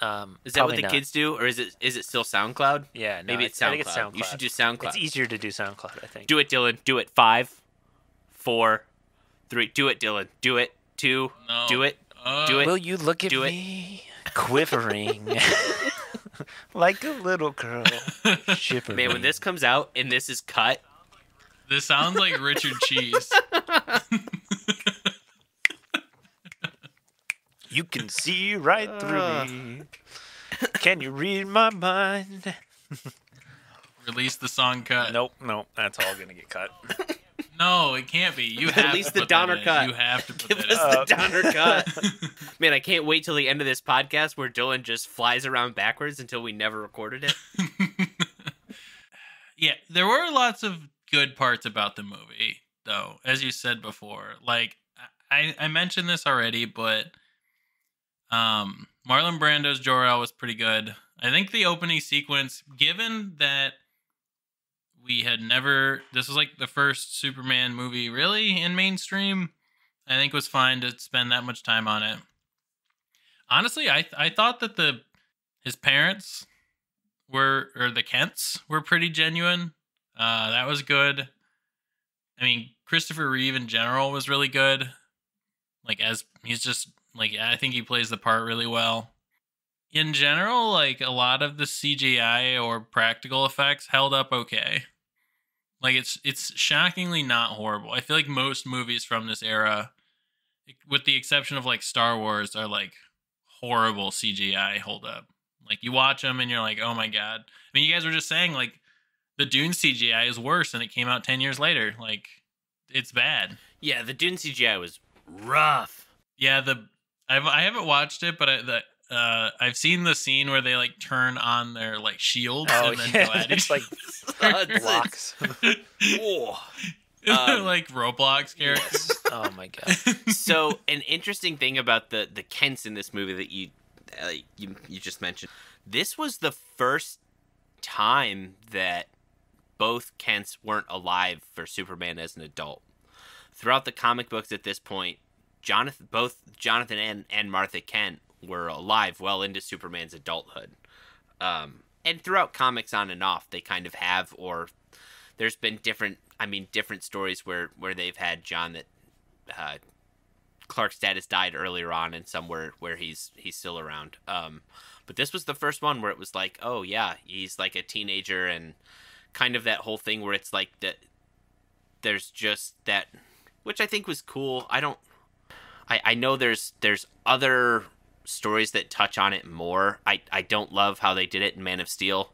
Um Is that what the not. kids do, or is it is it still SoundCloud? Yeah, no, Maybe I- it's I think it's SoundCloud. You should do SoundCloud. It's easier to do SoundCloud, I think. Do it, Dylan. Do it. Five, four, three. Do it, Dylan. Do it. Two. No. Do it. Uh, Do it. Will you look at Do it. Me quivering like a little girl shivering? Man, when this comes out and this is cut, This sounds like Richard Cheese. you can see right through Uh. me. Can you read my mind? Release the song cut. Nope, nope, that's all gonna get cut. No, it can't be. You have Release to the put Donner cut. You have to put give that us in. Uh, the Donner cut. Man, I can't wait till the end of this podcast where Dylan just flies around backwards until we never recorded it. yeah, there were lots of good parts about the movie, though, as you said before. Like I, I mentioned this already, but um, Marlon Brando's Jor-El was pretty good. I think the opening sequence, given that we had never, this was like the first Superman movie really in mainstream. I think was fine to spend that much time on it. Honestly, I I thought that the his parents were or the Kents were pretty genuine. Uh, that was good. I mean, Christopher Reeve in general was really good. Like as he's just like I think he plays the part really well. In general, like a lot of the CGI or practical effects held up okay. Like it's it's shockingly not horrible. I feel like most movies from this era, with the exception of like Star Wars, are like horrible CGI hold up. Like you watch them and you're like, oh my god. I mean, you guys were just saying like the Dune CGI is worse and it came out ten years later. Like it's bad. Yeah, the Dune CGI was rough. Yeah, the I've I haven't watched it, but I, the uh I've seen the scene where they like turn on their like shields Oh and then yeah, go at it's like blocks. Um, like Roblox characters. oh my god. so an interesting thing about the the Kents in this movie that you uh, you you just mentioned, this was the first time that both Kents weren't alive for Superman as an adult. Throughout the comic books at this point, Jonathan both Jonathan and, and Martha Kent were alive well into Superman's adulthood. Um, and throughout comics on and off, they kind of have or there's been different I mean different stories where where they've had John that uh, Clark's dad has died earlier on, and somewhere where he's he's still around. Um, but this was the first one where it was like, oh yeah, he's like a teenager, and kind of that whole thing where it's like that. There's just that, which I think was cool. I don't. I I know there's there's other stories that touch on it more. I I don't love how they did it in Man of Steel,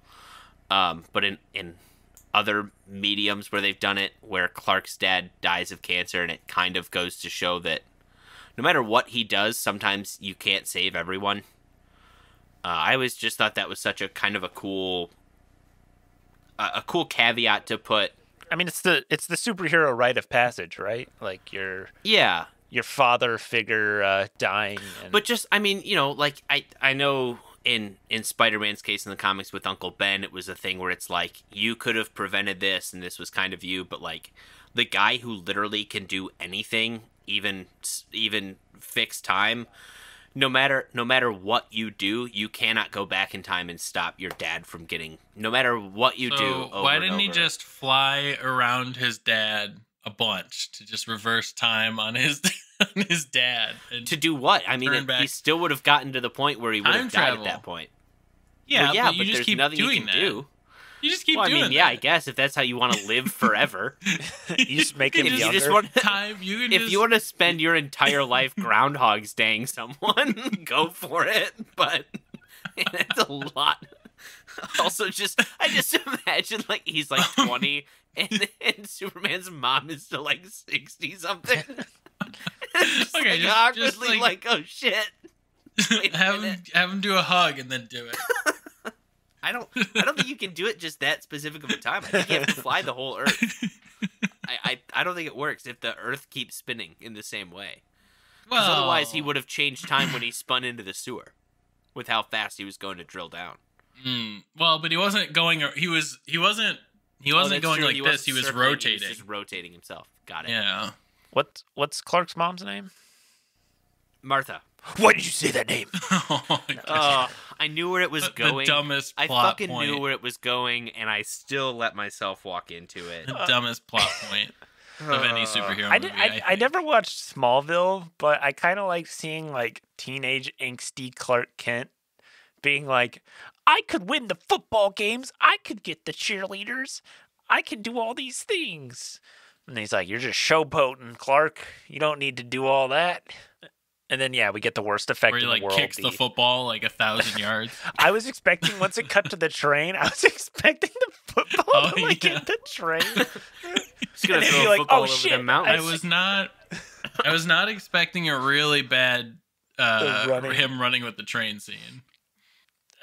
um, but in in other mediums where they've done it, where Clark's dad dies of cancer, and it kind of goes to show that no matter what he does, sometimes you can't save everyone. Uh, I always just thought that was such a kind of a cool, uh, a cool caveat to put. I mean, it's the it's the superhero rite of passage, right? Like your Yeah, your father figure uh, dying. And, but just I mean, you know, like I I know in in Spider-Man's case in the comics with Uncle Ben, it was a thing where it's like you could have prevented this, and this was kind of you, but like the guy who literally can do anything, even even fix time. No matter no matter what you do, you cannot go back in time and stop your dad from getting. No matter what you So do, over why didn't he over. just fly around his dad a bunch to just reverse time on his on his dad? And, to do what? I mean, it, he still would have gotten to the point where he would Time have died travel. at that point. yeah, Well, yeah, but you but just there's keep nothing doing you that. can do. You just keep well, I doing mean, yeah, I guess if that's how you want to live forever. you just make him if you younger. just want, time you if just, you want to spend your entire life groundhog's daying someone, go for it. But it's a lot. Also, just I just imagine like he's like twenty, and and Superman's mom is still like sixty something. just, Okay, like, just- awkwardly just, like- like, oh shit. have him have him do a hug and then do it. I don't. I don't think you can do it just that specific of a time. I think you have to fly the whole Earth. I, I, I don't think it works if the Earth keeps spinning in the same way. Because Well, otherwise, he would have changed time when he spun into the sewer, with how fast he was going to drill down. Mm, well, but he wasn't going. He was. He wasn't. He Oh, wasn't that's going true, like this. He was circling, rotating. He was just rotating himself. Got it. yeah. what what's Clark's mom's name? Martha. Why did you say that name? oh my God. Oh, I knew where it was going. The dumbest I fucking point. knew where it was going, and I still let myself walk into it. the dumbest plot point of any superhero I, movie. did, I, I think. never watched Smallville, but I kind of like seeing like teenage angsty Clark Kent being like, I could win the football games. I could get the cheerleaders. I can do all these things. And he's like, You're just showboating, Clark. You don't need to do all that. And then, yeah, we get the worst effect Where he in like the world. kicks the football like a thousand yards. I was expecting once it cut to the train, I was expecting the football Oh, to like yeah. hit the train. Just gonna throw a like, football "Oh, over shit, the mountain. I was not. I was not expecting a really bad uh, running. him running with the train scene.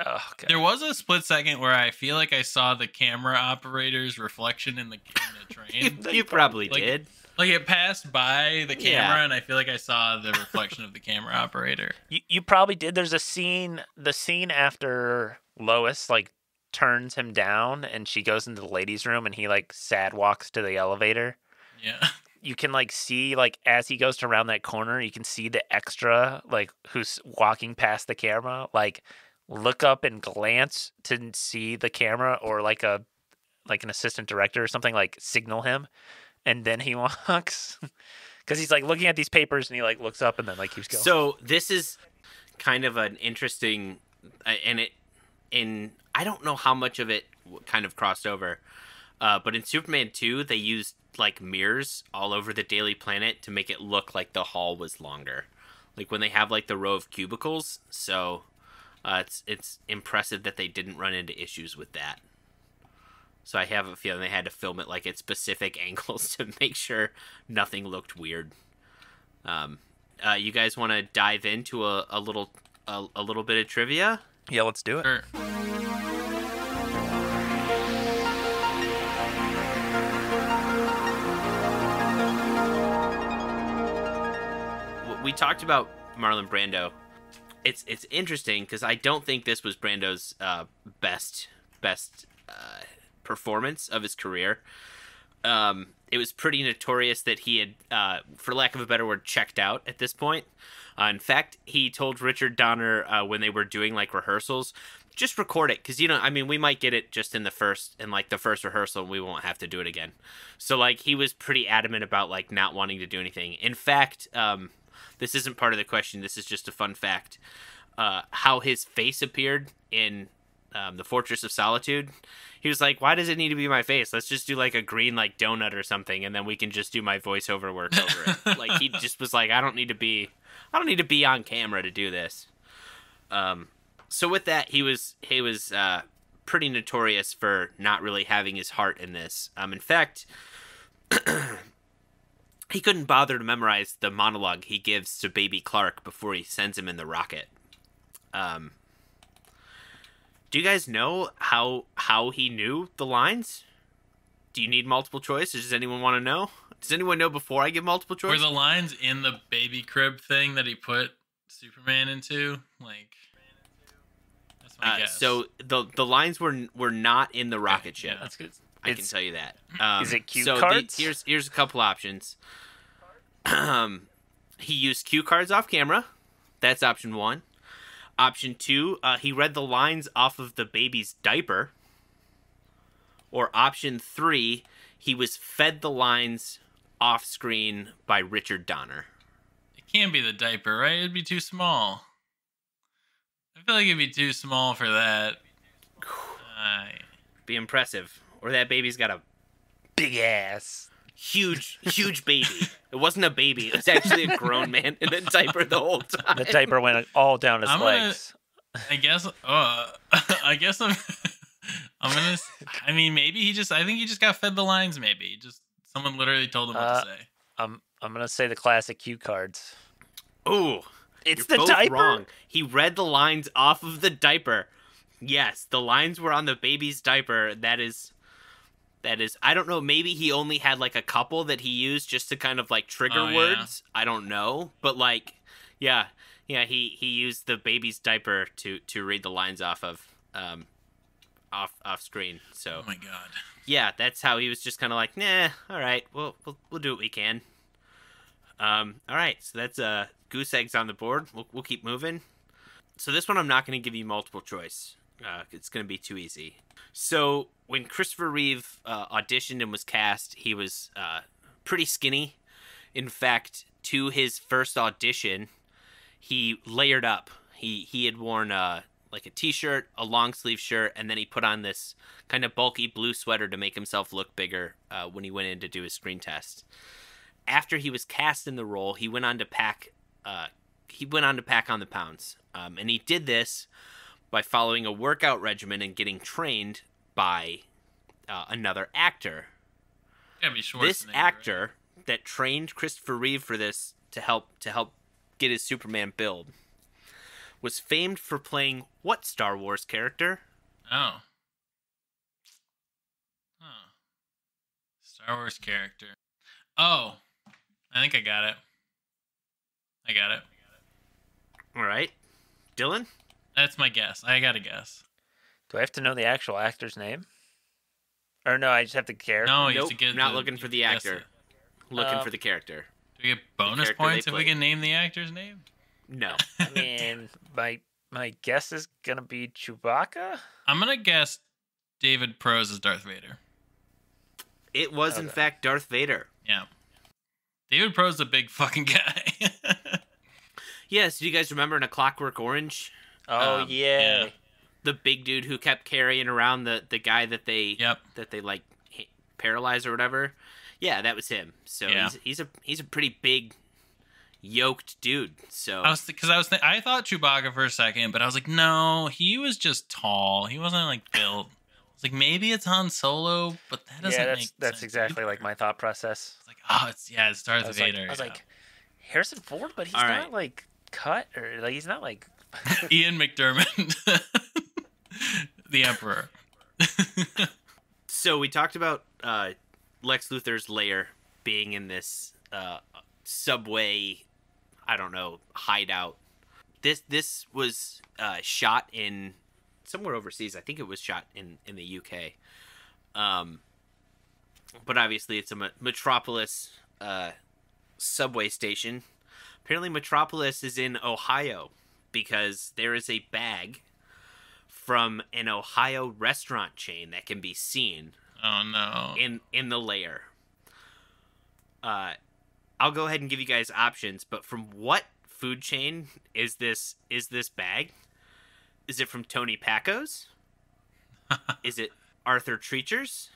Oh, okay. There was a split second where I feel like I saw the camera operator's reflection in the in the train. You, you probably Like- did. like it passed by the camera, Yeah. and I feel like I saw the reflection of the camera operator. You, you probably did. There's a scene, the scene after Lois like turns him down and she goes into the ladies' room and he like sad walks to the elevator. Yeah. You can like see like as he goes to around that corner, you can see the extra like who's walking past the camera like look up and glance to see the camera or like a like an assistant director or something like signal him and then he walks because he's like looking at these papers and he like looks up and then like keeps going. So this is kind of an interesting, uh, and it in I don't know how much of it kind of crossed over, uh, but in Superman two they used like mirrors all over the Daily Planet to make it look like the hall was longer, like when they have like the row of cubicles. So uh, it's it's impressive that they didn't run into issues with that. So I have a feeling they had to film it like at specific angles to make sure nothing looked weird. Um, uh, you guys want to dive into a, a little a, a little bit of trivia? yeah, let's do it. Sure. We talked about Marlon Brando. It's it's interesting because I don't think this was Brando's uh, best best uh, performance of his career. Um, it was pretty notorious that he had, uh, for lack of a better word, checked out at this point. Uh, in fact, he told Richard Donner uh, when they were doing like rehearsals, just record it because you know, I mean, we might get it just in the first in like the first rehearsal, and we won't have to do it again. So like he was pretty adamant about like not wanting to do anything. In fact, um, this isn't part of the question. This is just a fun fact. Uh, how his face appeared in um, the Fortress of Solitude. He was like, "Why does it need to be my face? Let's just do like a green like donut or something, and then we can just do my voiceover work over it." like he just was like, "I don't need to be, I don't need to be on camera to do this." Um, so with that, he was he was uh, pretty notorious for not really having his heart in this. Um, in fact, he couldn't bother to memorize the monologue he gives to Baby Clark before he sends him in the rocket. Um, do you guys know how how he knew the lines? Do you need multiple choice? Or does anyone want to know? Does anyone know before I give multiple choice? Were the lines in the baby crib thing that he put Superman into? Like, that's my Uh, guess. so the the lines were were not in the rocket ship. yeah. That's good. I can tell you that. Um, Is it cue so the- here's here's a couple options. Um, he used cue cards off camera. That's option one. Option two, uh, he read the lines off of the baby's diaper. Or option three, he was fed the lines off screen by Richard Donner. It can't be the diaper, right? It'd be too small. I feel like it'd be too small for that. Uh, Be impressive. Or that baby's got a Big ass. huge, huge baby. It wasn't a baby. It was actually a grown man in a diaper the whole time. The diaper went all down his I'm gonna- legs. I guess. Uh, I guess I'm. I'm gonna. s- I mean, maybe he just. I think he just got fed the lines. Maybe just someone literally told him what Uh, to say. I'm I'm gonna say the classic cue cards. Ooh, It's the diaper. wrong. He read the lines off of the diaper. Yes, the lines were on the baby's diaper. That is, that is. I don't know. Maybe he only had like a couple that he used just to kind of like trigger Oh, yeah. words. I don't know, but like, yeah, yeah. He he used the baby's diaper to to read the lines off of um off off screen. So Oh my god. yeah, that's how he was just kind of like, nah, all right, we'll, we'll we'll do what we can. Um, all right, so that's uh goose eggs on the board. We'll we'll keep moving. So this one I'm not going to give you multiple choice. Uh, it's going to be too easy. So when Christopher Reeve uh, auditioned and was cast, he was uh, pretty skinny. In fact, to his first audition, he layered up. He he had worn uh like a t-shirt, a long sleeve shirt, and then he put on this kind of bulky blue sweater to make himself look bigger uh, when he went in to do his screen test. After he was cast in the role, he went on to pack. Uh, he went on to pack on the pounds, um, and he did this by following a workout regimen and getting trained by uh, another actor Gotta be Schwarzenegger. this right? actor that trained Christopher Reeve for this to help to help get his Superman build was famed for playing what Star Wars character? Oh. Huh. Star Wars character. Oh. I think I got it. I got it. All right, Dylan. That's my guess. I got a guess. Do I have to know the actual actor's name? Or no, I just have to care. No, you have nope, to get not the- looking for the actor. it. Looking Uh, for the character. Do we get bonus points if we can name the actor's name? No. I mean, my my guess is gonna be Chewbacca. I'm gonna guess David Prowse is Darth Vader. It was in fact Darth Vader. Yeah. David Prowse is a big fucking guy. Yes, do you guys remember in A Clockwork Orange? Oh Um, yeah. yeah. The big dude who kept carrying around the, the guy that they yep. that they like h- paralyzed or whatever. Yeah, that was him. So Yeah. he's, he's a he's a pretty big yoked dude. So I was because I was th- I thought Chewbacca for a second, but I was like, no, he was just tall. He wasn't like built. I was like, maybe it's Han Solo, but that doesn't Yeah, that's make that's sense exactly like my thought process. It's like, oh, it's yeah, it's Darth I Vader. like, I was yeah. like, Harrison Ford, but he's All not right. like cut or like he's not like. Ian McDiarmid, the Emperor. so we talked about uh, Lex Luthor's lair being in this uh, subway. I don't know hideout. This this was uh, shot in somewhere overseas. I think it was shot in in the UK. Um, but obviously it's a me- metropolis uh, subway station. Apparently, Metropolis is in Ohio because there is a bag from an Ohio restaurant chain that can be seen Oh no. in in the layer. Uh, I'll go ahead and give you guys options, but from what food chain is this is this bag? Is it from Tony Packo's? is it Arthur Treacher's?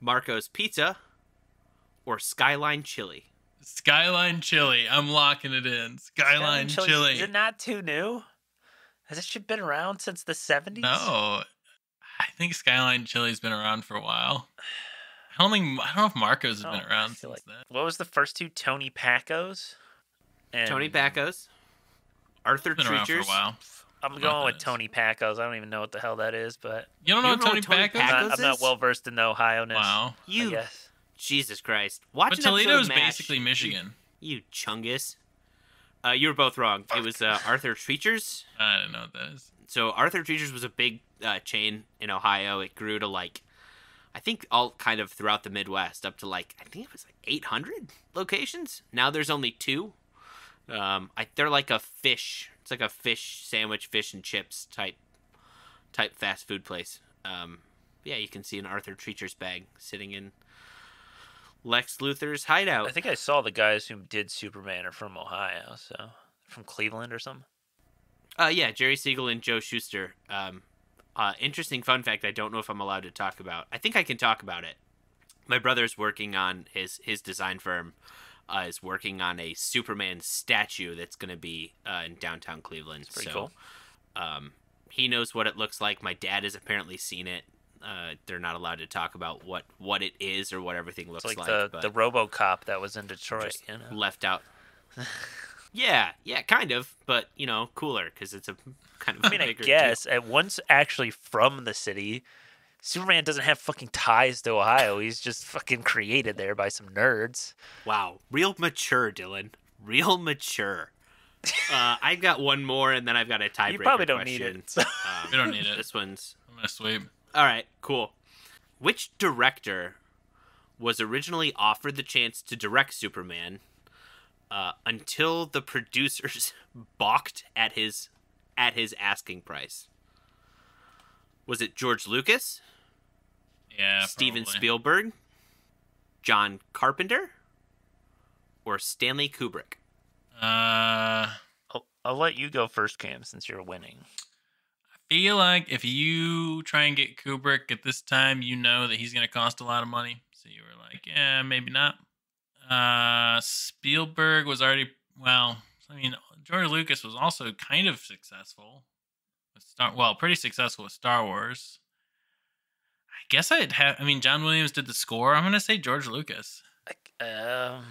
Marco's Pizza? Or Skyline Chili? Skyline Chili. I'm locking it in. Skyline Chili- Chili. Is it not too new? Has this shit been around since the 70s? No, I think Skyline Chili's been around for a while. I don't think I don't know if Marco's has Oh, been around feel since then. What was the first two? Tony Packo's? And Tony Packo's? Arthur Been around for a Treacher's? while. I'm what going that with is. Tony Packo's. I don't even know what the hell that is, but You don't know, You don't know Tony what Tony Packo's? I'm Packo's not, I'm not well versed in the Ohio-ness. Wow. I You guess. Jesus Christ. Watch But of Toledo's basically Michigan. You chungus. Uh, you were both wrong. It was uh, Arthur Treacher's. I don't know what that is. So Arthur Treacher's was a big uh, chain in Ohio. It grew to like, I think all kind of throughout the Midwest, up to like I think it was like 800 locations. Now there's only two. Um, I, they're like a fish. It's like a fish sandwich, fish and chips type type fast food place. Um, yeah, you can see an Arthur Treacher's bag sitting in Lex Luthor's hideout. I think I saw the guys who did Superman are from Ohio, so from Cleveland or something. Uh, yeah, Jerry Siegel and Joe Shuster. Um, uh, interesting fun fact. I don't know if I'm allowed to talk about. I think I can talk about it. My brother's working on his his design firm. Uh, is working on a Superman statue that's going to be uh, in downtown Cleveland. pretty so, cool. Um, he knows what it looks like. My dad has apparently seen it. Uh, they're not allowed to talk about what, what it is or what everything looks It's like, like. the but the RoboCop that was in Detroit. just You know? left out. yeah, yeah, kind of, but you know, cooler because it's a kind of. I mean, I bigger deal. guess at once actually from the city. Superman doesn't have fucking ties to Ohio. He's just fucking created there by some nerds. Wow, real mature, Dylan. Real mature. Uh, I've got one more, and then I've got a tiebreaker You probably don't need it. so- Um, We don't need it. This one's I'm gonna sweep. All right. Cool. Which director was originally offered the chance to direct Superman uh, until the producers balked at his at his asking price? Was it George Lucas, Yeah. Steven probably. Spielberg, John Carpenter, or Stanley Kubrick? Uh, I'll, I'll let you go first, Cam, since you're winning. Feel like if you try and get Kubrick at this time, you know that he's going to cost a lot of money. So you were like, yeah, maybe not. Uh, Spielberg was already well. I mean, George Lucas was also kind of successful with Star. Well, pretty successful with Star Wars. I guess I'd have. I mean, John Williams did the score. I'm gonna say George Lucas. Um,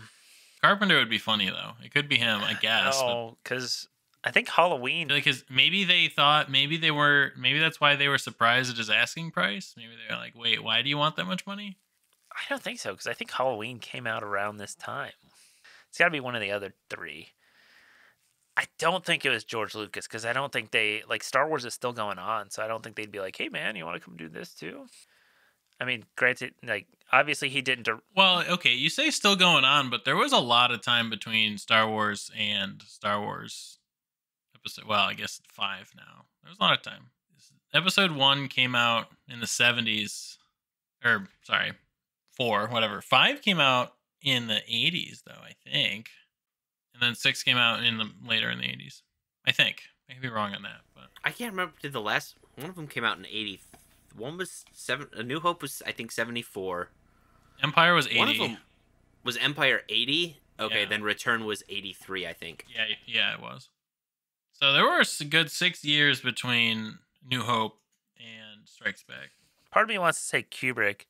Carpenter would be funny though. It could be him, I guess. no, because I think Halloween. because maybe they thought maybe they were maybe that's why they were surprised at his asking price maybe they're like wait why do you want that much money I don't think so because I think Halloween came out around this time. It's got to be one of the other three. I don't think it was George Lucas because I don't think they like Star Wars is still going on, so I don't think they'd be like, "Hey, man, you want to come do this too?" I mean, granted, like obviously he didn't. dir- well okay you say still going on but there was a lot of time between star wars and star wars episode well i guess five now there was a lot of time episode one came out in the 70s or sorry four whatever five came out in the 80s though i think and then six came out in the later in the 80s i think i could be wrong on that but I can't remember. Did the last one of them came out in eighty? One was seven. A New Hope was I think seventy four. empire was 80 One of them was Empire eighty. Okay, Yeah. then Return was eighty three. I think. Yeah, yeah, it was. So there were a good six years between New Hope and Strikes Back. Part of me wants to say Kubrick.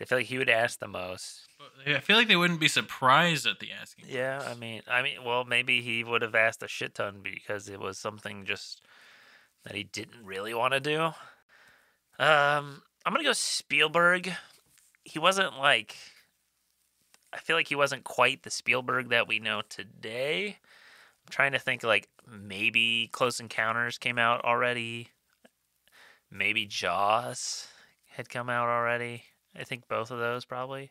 I feel like he would ask the most. But I feel like they wouldn't be surprised at the asking. Yeah, I mean, I mean, well, maybe he would have asked a shit ton because it was something just that he didn't really want to do. Um, I'm gonna go Spielberg. He wasn't like, I feel like he wasn't quite the Spielberg that we know today. I'm trying to think like maybe Close Encounters came out already. Maybe Jaws had come out already. I think both of those probably.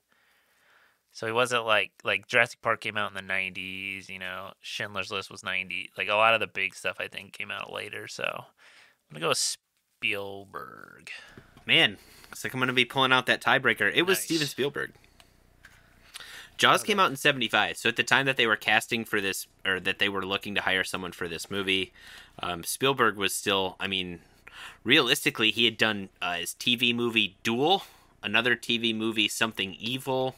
So he wasn't like like Jurassic Park came out in the '90s. You know, Schindler's List was '90. Like a lot of the big stuff, I think came out later. So I'm gonna go with Spielberg. Man, looks like I'm gonna be pulling out that tiebreaker. It was Nice. Steven Spielberg. Jaws came out in 75. So at the time that they were casting for this, or that they were looking to hire someone for this movie, um, Spielberg was still, I mean, realistically, he had done uh, his TV movie Duel, another TV movie Something Evil,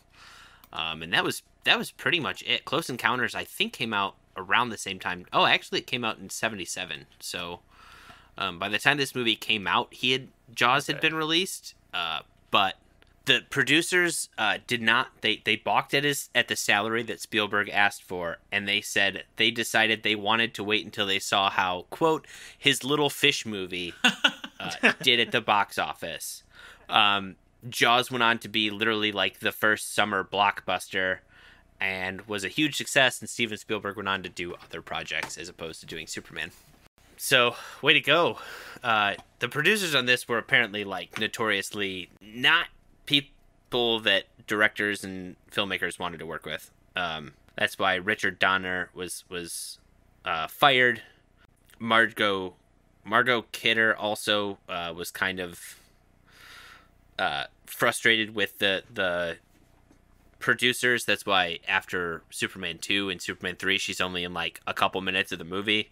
um, and that was that was pretty much it. Close Encounters, I think, came out around the same time. Oh, actually, it came out in 77. So um, by the time this movie came out, he had Jaws had been released, uh, but the producers uh, did not they they balked at his at the salary that Spielberg asked for, and they said they decided they wanted to wait until they saw how quote his little fish movie uh, did at the box office. Um, Jaws went on to be literally like the first summer blockbuster and was a huge success. And Steven Spielberg went on to do other projects as opposed to doing Superman. So, way to go. Uh, the producers on this were apparently like notoriously not people that directors and filmmakers wanted to work with. Um, that's why Richard Donner was was uh, fired. Margot Margot Kidder also uh, was kind of uh, frustrated with the the producers. That's why after Superman two and Superman three, she's only in like a couple minutes of the movie.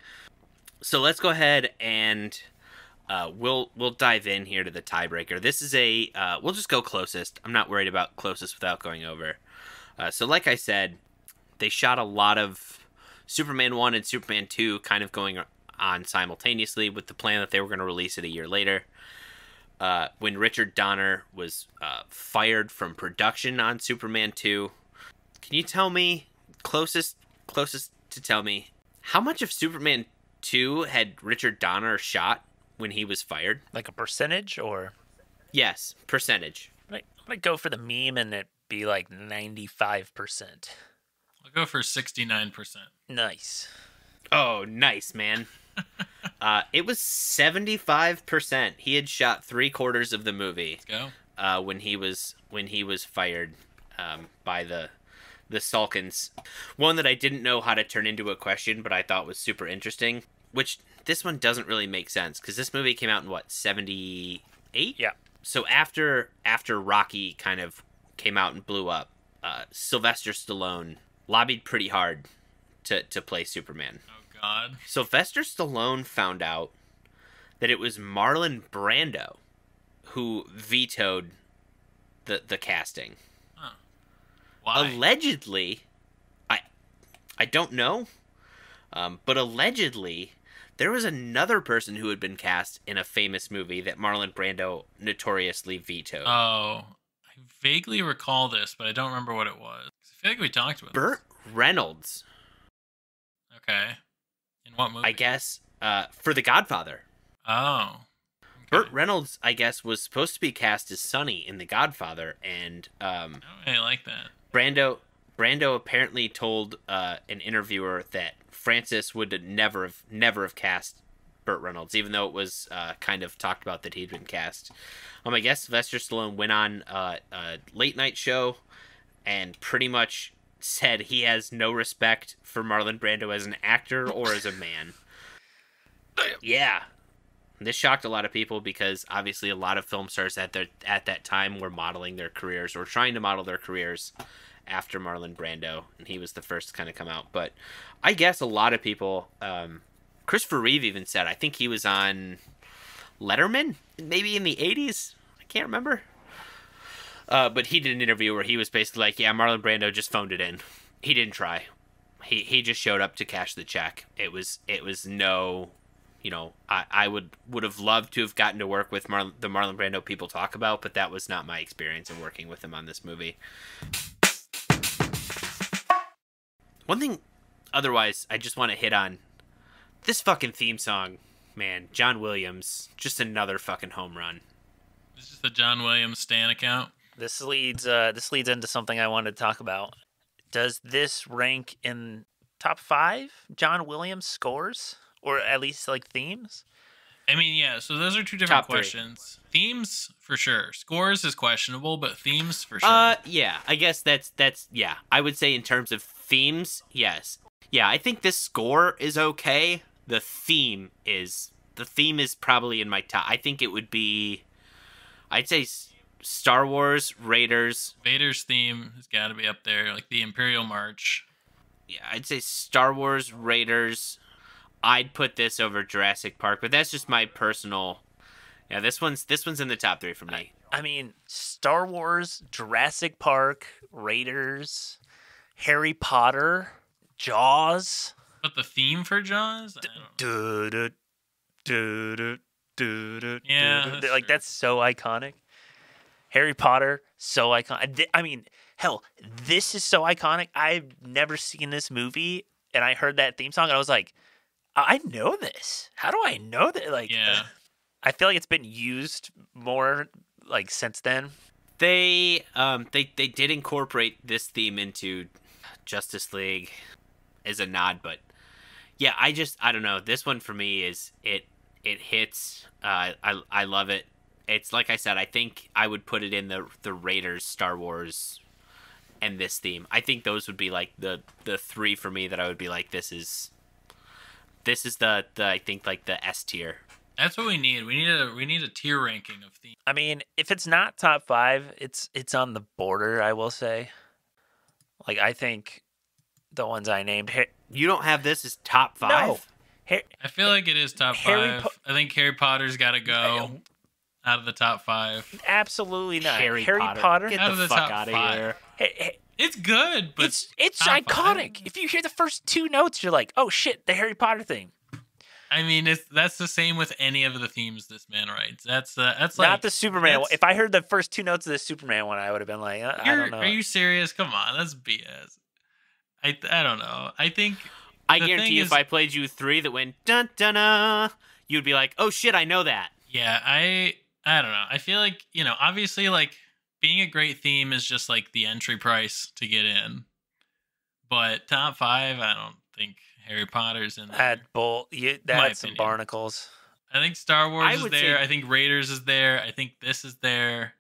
So let's go ahead and uh, we'll we'll dive in here to the tiebreaker. This is a uh, we'll just go closest. I'm not worried about closest without going over. Uh, so like I said, they shot a lot of Superman one and Superman two, kind of going on simultaneously with the plan that they were going to release it a year later. Uh, when Richard Donner was uh, fired from production on Superman two, can you tell me closest closest to tell me how much of Superman two had Richard Donner shot when he was fired? Like a percentage or? Yes, percentage. I might go for the meme and it be like 95%. I'll go for 69%. Nice. Oh, nice, man. uh, it was 75%. He had shot three quarters of the movie. Let's go. Uh, when he was when he was fired um, by the the Salkinds. One that I didn't know how to turn into a question, but I thought was super interesting. Which this one doesn't really make sense because this movie came out in what seventy eight. Yeah. So after after Rocky kind of came out and blew up, uh, Sylvester Stallone lobbied pretty hard to to play Superman. Oh God. Sylvester Stallone found out that it was Marlon Brando who vetoed the the casting. Why? Allegedly, I I don't know, um, but allegedly there was another person who had been cast in a famous movie that Marlon Brando notoriously vetoed. oh, I vaguely recall this, but I don't remember what it was. I feel like we talked about it. Burt Reynolds. Okay. In what movie? I guess, uh, for The Godfather. Oh. Burt Reynolds, I guess, was supposed to be cast as Sonny in The Godfather, and um, I like that. Brando Brando apparently told uh, an interviewer that Francis would never have never have cast Burt Reynolds, even though it was uh, kind of talked about that he'd been cast. Um, I guess Sylvester Stallone went on uh, a late night show and pretty much said he has no respect for Marlon Brando as an actor or as a man. Yeah. This shocked a lot of people because obviously a lot of film stars at their at that time were modeling their careers or trying to model their careers after Marlon Brando, and he was the first to kind of come out. But I guess a lot of people, um, Christopher Reeve even said, I think he was on Letterman, maybe in the '80s. I can't remember. Uh, but he did an interview where he was basically like, "Yeah, Marlon Brando just phoned it in. He didn't try. He he just showed up to cash the check. It was it was no." You know, I, I would would have loved to have gotten to work with Mar- the Marlon Brando people talk about, but that was not my experience in working with him on this movie. One thing, otherwise, I just want to hit on this fucking theme song, man. John Williams, just another fucking home run. This is the John Williams Stan account. This leads uh this leads into something I wanted to talk about. Does this rank in top 5 John Williams scores or at least like themes? I mean, yeah, so those are two different Top three. questions. Themes for sure. Scores is questionable, but themes for sure. Uh, yeah, I guess that's that's yeah. I would say in terms of themes, yes, yeah. I think this score is okay. The theme is the theme is probably in my top. I think it would be, I'd say, Star Wars, Raiders. Vader's theme has got to be up there, like the Imperial March. Yeah, I'd say Star Wars, Raiders. I'd put this over Jurassic Park, but that's just my personal. Yeah, this one's this one's in the top three for me. I mean, Star Wars, Jurassic Park, Raiders, Harry Potter, Jaws. But the theme for Jaws, I don't Du- du- du- du- du- du- Yeah, that's like true. that's so iconic. Harry Potter, so iconic. I mean, hell, this is so iconic. I've never seen this movie, and I heard that theme song, and I was like, I I know this. How do I know that? Like, Yeah. I feel like it's been used more like since then. They um they they did incorporate this theme into Justice League is a nod, but yeah, I just I don't know. This one for me is it it hits. Uh, I I love it. It's like I said. I think I would put it in the the Raiders, Star Wars, and this theme. I think those would be like the the three for me that I would be like this is. This is the, the I think like the S tier. That's what we need. We need a we need a tier ranking of theme. I mean, if it's not top five, it's it's on the border. I will say. Like I think the ones I named, Har- You don't have this as top five. no, Har- I feel like it is top Harry five. Po- I think Harry Potter's got to go out of the top five. absolutely not. Harry, Harry, Potter. Potter. Get Out the, the fuck out of five. here. Hey, hey, It's good, but it's it's iconic. five? If you hear the first two notes, you're like, oh shit, the Harry Potter thing. I mean, it's that's the same with any of the themes this man writes. That's uh, that's like not the Superman. one. If I heard the first two notes of the Superman one, I would have been like, uh, I You're- don't know. Are you serious? Come on, that's BS. I I don't know. I think I guarantee you, is- if I played you three that went dun dun dun, you'd be like, "Oh shit, I know that." yeah, I I don't know. I feel like you know, obviously, like being a great theme is just like the entry price to get in. But top five, I don't think Harry Potter's in there. That bull. You, My that's some opinion. barnacles. I think Star Wars I is there. say- I think Raiders is there. I think this is there.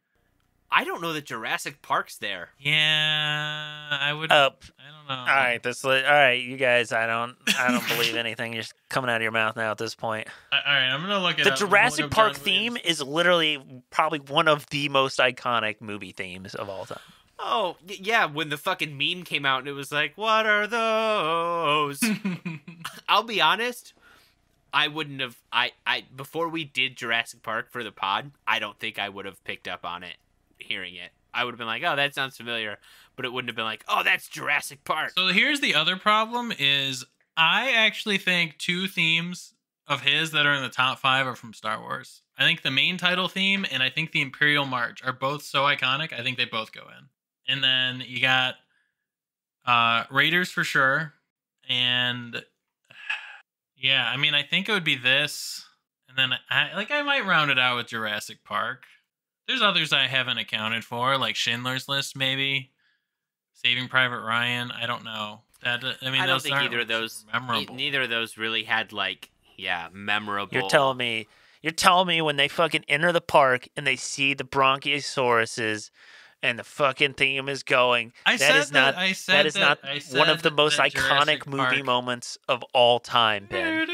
I don't know that Jurassic Park's there. Yeah, I would. Up. I don't know. All right, this. All right, you guys. I don't. I don't believe anything. You're just coming out of your mouth now at this point. All right, I'm gonna look at The up. I'm gonna look Jurassic Park John theme Williams. is literally probably one of the most iconic movie themes of all time. Oh y- yeah, when the fucking meme came out and it was like, "What are those?" I'll be honest. I wouldn't have. I I before we did Jurassic Park for the pod, I don't think I would have picked up on it, hearing it. I would have been like, "Oh, that sounds familiar," but it wouldn't have been like, "Oh, that's Jurassic Park." So here's the other problem: is I actually think two themes of his that are in the top five are from Star Wars. I think the main title theme and I think the Imperial March are both so iconic. I think they both go in. And then you got uh Raiders for sure, and yeah, I mean I think it would be this, and then I like I might round it out with Jurassic Park. There's others I haven't accounted for, like Schindler's List, maybe. Saving Private Ryan. I don't know. That uh, I mean, I don't those think either of those. memorable. ne- neither of those really had like, yeah, memorable. You're telling me. You're telling me when they fucking enter the park and they see the bronciosauruses and the fucking theme is going. I that said is not. that- I said is that- not I one of the most iconic Jurassic movie Park- moments of all time, Ben.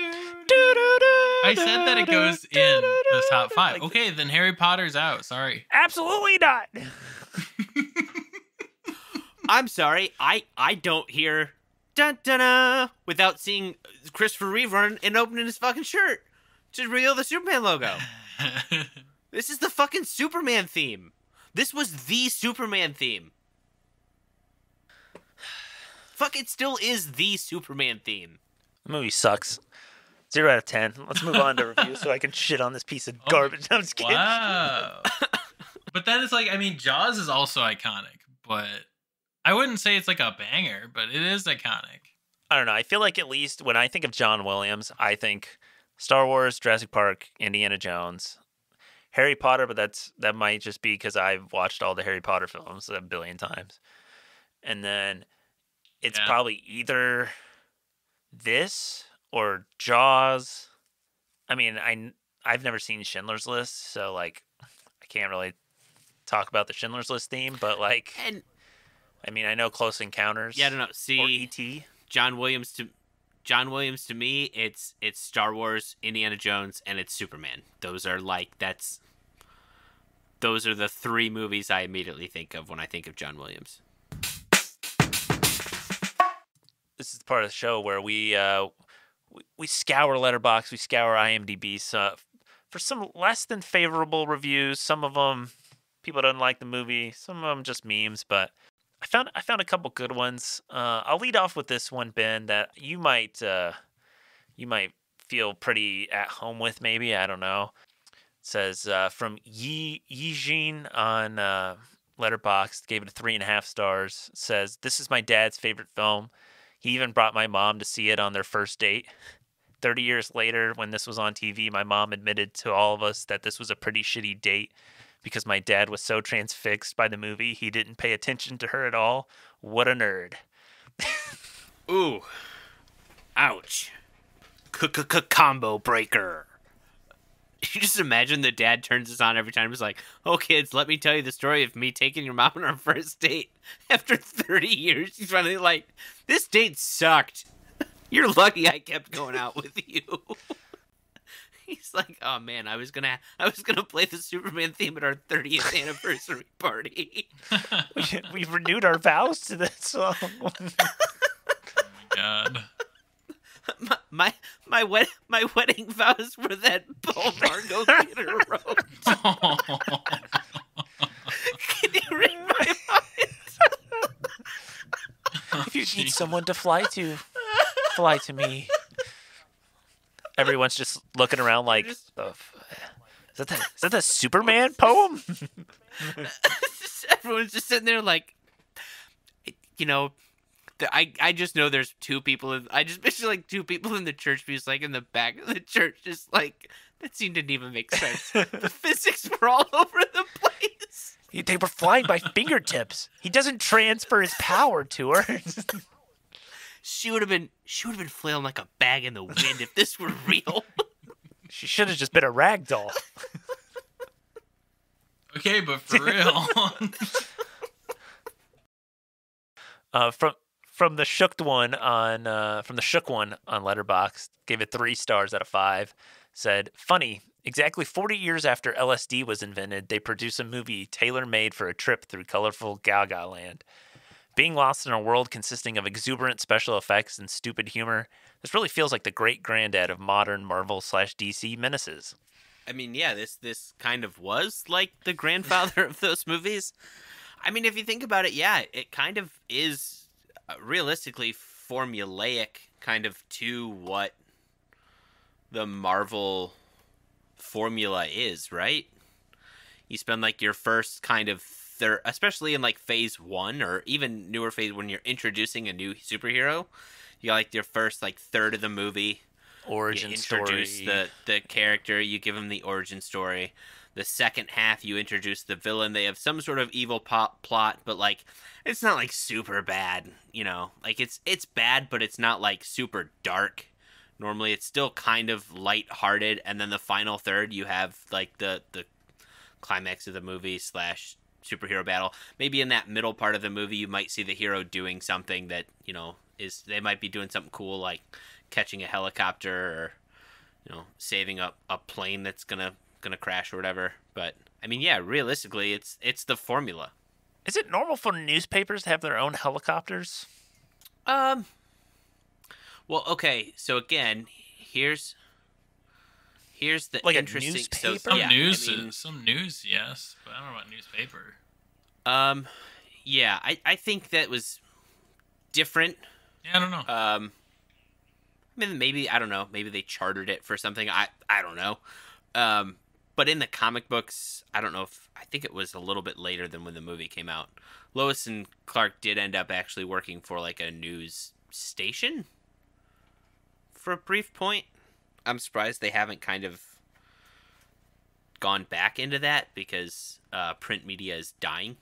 I said that it goes in the top five. Like, Okay, then Harry Potter's out. Sorry. Absolutely not. I'm sorry. I I don't hear dun dun dun without seeing Christopher Reeve run and opening his fucking shirt to reveal the Superman logo. This is the fucking Superman theme. This was the Superman theme. Fuck, it still is the Superman theme. The movie sucks. Zero out of ten. Let's move on to review so I can shit on this piece of Oh, garbage. I'm just kidding. Wow. but then it's like, I mean, Jaws is also iconic, but I wouldn't say it's like a banger, but it is iconic. I don't know. I feel like at least when I think of John Williams, I think Star Wars, Jurassic Park, Indiana Jones, Harry Potter, but that's that might just be because I've watched all the Harry Potter films a billion times. And then it's Yeah. probably either this or Jaws. I mean, I I've never seen Schindler's List, so like I can't really talk about the Schindler's List theme, but like And I mean, I know Close Encounters. yeah, I don't know. Or See, ET. John Williams to John Williams to me, it's it's Star Wars, Indiana Jones, and it's Superman. Those are like that's those are the three movies I immediately think of when I think of John Williams. This is the part of the show where we uh, we, we scour Letterboxd, we scour IMDb so, for some less than favorable reviews. Some of them people don't like the movie, some of them just memes, but I found I found a couple good ones. Uh, I'll lead off with this one, Ben, that you might uh, you might feel pretty at home with. Maybe I don't know. It says uh, from Yi Yijin on uh, Letterboxd, gave it three and a half stars. Says this is my dad's favorite film. He even brought my mom to see it on their first date. 30 years later, when this was on TV, my mom admitted to all of us that this was a pretty shitty date because my dad was so transfixed by the movie, he didn't pay attention to her at all. What a nerd. Ooh. Ouch. Combo breaker. You just imagine the dad turns this on every time. He's like, "Oh, kids, let me tell you the story of me taking your mom on our first date after 30 years." she's finally like, "This date sucked. You're lucky I kept going out with you." He's like, "Oh man, I was gonna, I was gonna play the Superman theme at our 30th anniversary party." we, we've renewed our vows to this song. Oh God. my my my, wed- my wedding vows were that Paul Margot theater wrote. Can you read my mind? if you need someone to fly to, fly to me. Everyone's just looking around like, is that the, is that the Superman poem? Everyone's just sitting there like, you know, the- I I just know there's two people. In, I just picture like two people in the church pews, like in the back of the church, just like that scene didn't even make sense. the physics were all over the place. they were flying by fingertips. He doesn't transfer his power to her. She would have been she would have been flailing like a bag in the wind if this were real. she should have just been a rag doll. Okay, but for real. Uh, from from the shooked one on uh, from the shook one on Letterboxd, gave it three stars out of five. Said funny. Exactly 40 years after LSD was invented, they produce a movie tailor made for a trip through colorful Gaga land. Being lost in a world consisting of exuberant special effects and stupid humor, this really feels like the great granddad of modern Marvel slash DC menaces. I mean, yeah, this this kind of was like the grandfather of those movies. I mean, if you think about it, yeah, it kind of is uh, realistically formulaic kind of to what the Marvel formula is, right? You spend like your first kind of third, especially in like phase one or even newer phase when you're introducing a new superhero. You got like your first like third of the movie Origin you introduce story. the the character you give him the origin story the second half you introduce the villain they have some sort of evil po- plot but like it's not like super bad you know like it's it's bad but it's not like super dark normally it's still kind of light-hearted and then the final third you have like the the climax of the movie slash superhero battle. Maybe in that middle part of the movie you might see the hero doing something that you know is they might be doing something cool like catching a helicopter or you know saving a, a plane that's gonna gonna crash or whatever. But i mean yeah realistically it's it's the formula. Is it normal for newspapers to have their own helicopters? um well okay so again here's here's the Like a interesting so newspaper? some yeah, news, I mean, some news, yes, but I don't know about newspaper. um yeah i i think that was different Yeah, I don't know. Um, I mean, maybe I don't know. Maybe they chartered it for something. I I don't know. Um, but in the comic books, I don't know if I think it was a little bit later than when the movie came out. Lois and Clark did end up actually working for like a news station for a brief point. I'm surprised they haven't kind of gone back into that because uh, print media is dying.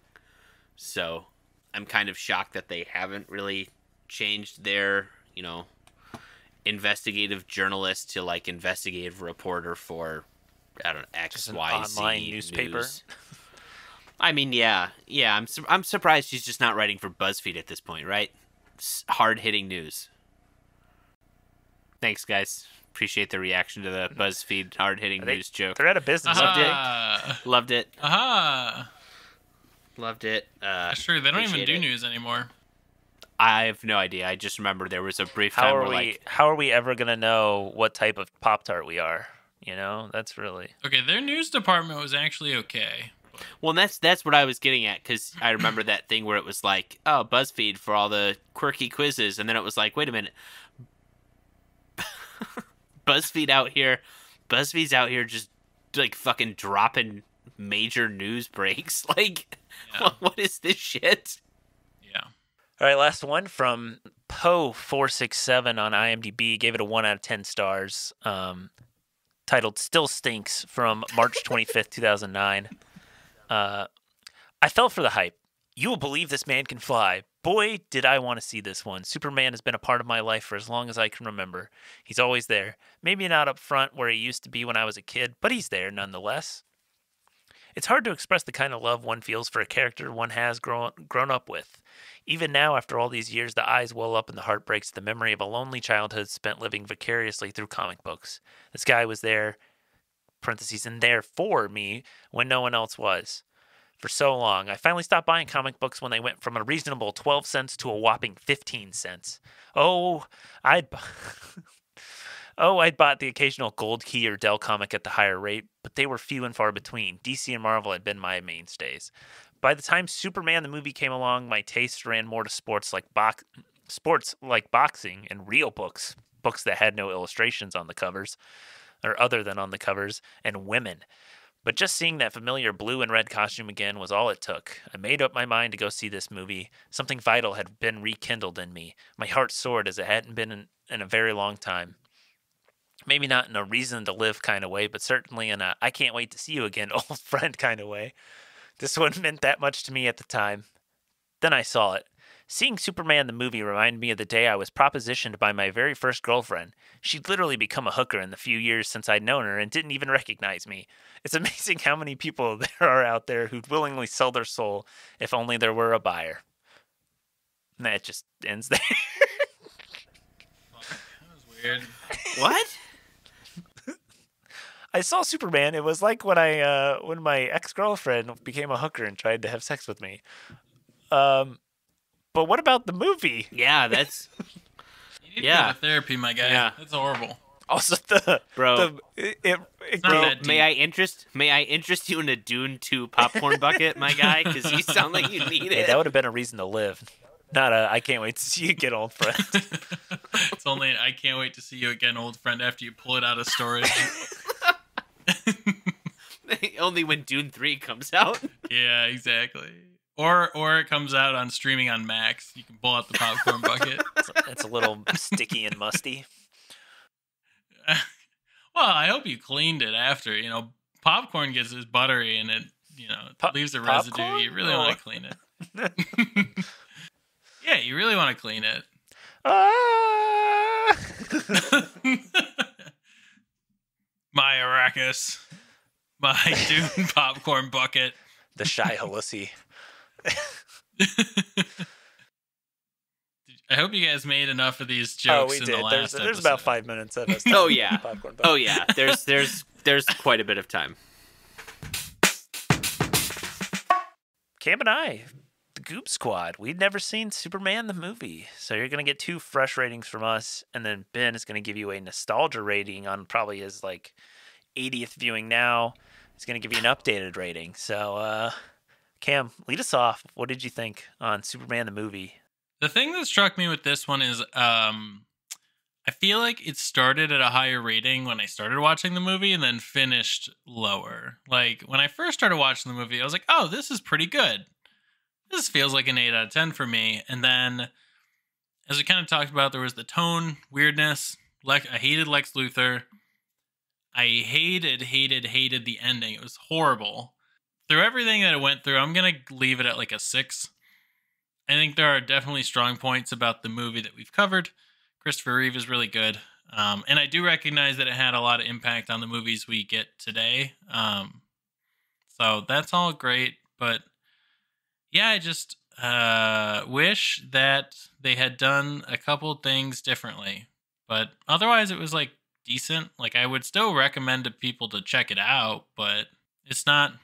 So I'm kind of shocked that they haven't really changed their, you know, investigative journalist to like investigative reporter for I don't know X Y Z online newspaper? news. I mean, yeah, yeah. I'm su- I'm surprised she's just not writing for BuzzFeed at this point, right? Hard hitting news. Thanks, guys. Appreciate the reaction to the mm. BuzzFeed hard hitting news joke. They're out of business. Uh-huh. Loved it. Aha. Loved it. Aha. Loved it. Uh, That's true. They don't even do it. news anymore. I have no idea. I just remember there was a brief time How are where we? like How are we ever gonna know what type of Pop Tart we are? You know, that's really. Okay, their news department was actually okay. Well, that's that's what I was getting at because I remember that thing where it was like, oh, BuzzFeed for all the quirky quizzes, and then it was like, wait a minute, BuzzFeed out here, BuzzFeed's out here just like fucking dropping major news breaks. Like, Yeah. what, what is this shit? Yeah. All right, last one from Poe four six seven on IMDb gave it a one out of ten stars. Um, titled "Still Stinks" from March twenty fifth, two thousand nine. Uh, I fell for the hype. You will believe this man can fly. Boy, did I want to see this one. Superman has been a part of my life for as long as I can remember. He's always there. Maybe not up front where he used to be when I was a kid, but he's there nonetheless. It's hard to express the kind of love one feels for a character one has grown grown up with. Even now, after all these years, the eyes well up and the heart breaks the memory of a lonely childhood spent living vicariously through comic books. This guy was there, parentheses, and there for me when no one else was. For so long, I finally stopped buying comic books when they went from a reasonable 12 cents to a whopping 15 cents. Oh, I'd. Oh, I'd bought the occasional Gold Key or Dell comic at the higher rate, but they were few and far between. DC and Marvel had been my mainstays. By the time Superman the movie came along, my taste ran more to sports like box, sports like boxing and real books, books that had no illustrations on the covers, or other than on the covers, and women. But just seeing that familiar blue and red costume again was all it took. I made up my mind to go see this movie. Something vital had been rekindled in me. My heart soared as it hadn't been in, in a very long time. Maybe not in a reason to live kind of way, but certainly in a I can't wait to see you again, old friend kind of way. This one meant that much to me at the time. Then I saw it. Seeing Superman the movie reminded me of the day I was propositioned by my very first girlfriend. She'd literally become a hooker in the few years since I'd known her and didn't even recognize me. It's amazing how many people there are out there who'd willingly sell their soul if only there were a buyer. And that just ends there. That was weird. What? I saw Superman. It was like when I uh, when my ex girlfriend became a hooker and tried to have sex with me. Um, but what about the movie? Yeah, that's Yeah. to therapy, my guy. Yeah. That's horrible. Also, the Bro. the, it, it, it not grew- that May. I interest May I interest you in a Dune Two popcorn bucket, my guy? Because you sound like you need Hey, it. that would have been a reason to live. Not a I can't wait to see you get old friend. it's only I can't wait to see you again, old friend, after you pull it out of storage. Only when Dune Three comes out. yeah, exactly. Or or it comes out on streaming on Max. You can pull out the popcorn bucket. it's, it's a little sticky and musty. well, I hope you cleaned it after. You know, popcorn gets this buttery and it you know leaves a residue. popcorn? You really Oh. want to clean it. yeah, you really want to clean it. Ah! my Arrakis, my Dune popcorn bucket. the Shai-Hulud. I hope you guys made enough of these jokes. Oh, jokes we in did. the There's, last there's about five minutes of us. Oh yeah. popcorn Oh yeah. There's there's there's quite a bit of time. Cam and I, the Goop Squad, we'd never seen Superman the movie. So you're going to get two fresh ratings from us. And then Ben is going to give you a nostalgia rating on probably his like 80th viewing now. He's going to give you an updated rating. So, uh, Cam, lead us off. What did you think on Superman the movie? The thing that struck me with this one is um I feel like it started at a higher rating when I started watching the movie and then finished lower. Like when I first started watching the movie, I was like, "Oh, this is pretty good. This feels like an 8 out of 10 for me." And then as we kind of talked about, there was the tone weirdness. Like I hated Lex Luthor. I hated, hated, hated the ending. It was horrible. Through everything that it went through, I'm gonna leave it at like a six. I think there are definitely strong points about the movie that we've covered. Christopher Reeve is really good. Um, and I do recognize that it had a lot of impact on the movies we get today. Um, so that's all great. But yeah, I just uh, wish that they had done a couple things differently. But otherwise, it was like decent. Like I would still recommend to people to check it out, but it's not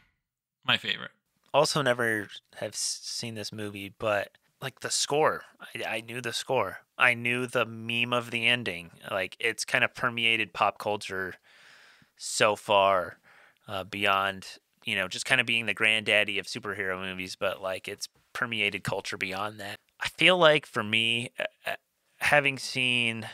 my favorite. Also, never have seen this movie, but like the score, I, I knew the score. I knew the meme of the ending. Like it's kind of permeated pop culture so far uh, beyond, you know, just kind of being the granddaddy of superhero movies, but like it's permeated culture beyond that. I feel like for me, having seen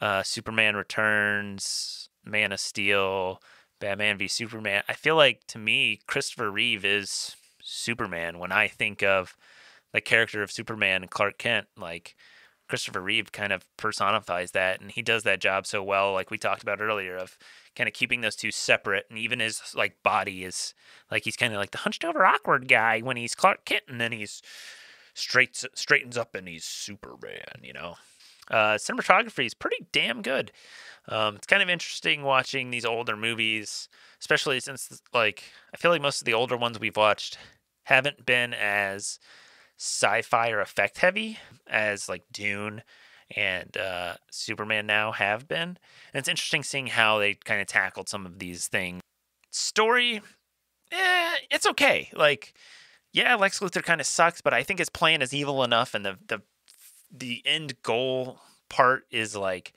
uh, Superman Returns, Man of Steel, Batman v Superman, I feel like to me, Christopher Reeve is Superman when I think of the character of Superman and Clark Kent. Like Christopher Reeve kind of personifies that, and he does that job so well. Like we talked about earlier, of kind of keeping those two separate, and even his like body is like he's kind of like the hunched over awkward guy when he's Clark Kent, and then he's straight straightens up and he's Superman. You know, uh, cinematography is pretty damn good. Um, it's kind of interesting watching these older movies, especially since like I feel like most of the older ones we've watched haven't been as sci-fi or effect heavy as like Dune and uh, Superman now have been. And it's interesting seeing how they kind of tackled some of these things. Story, eh, it's okay. Like, yeah, Lex Luthor kind of sucks, but I think his plan is evil enough, and the the the end goal part is like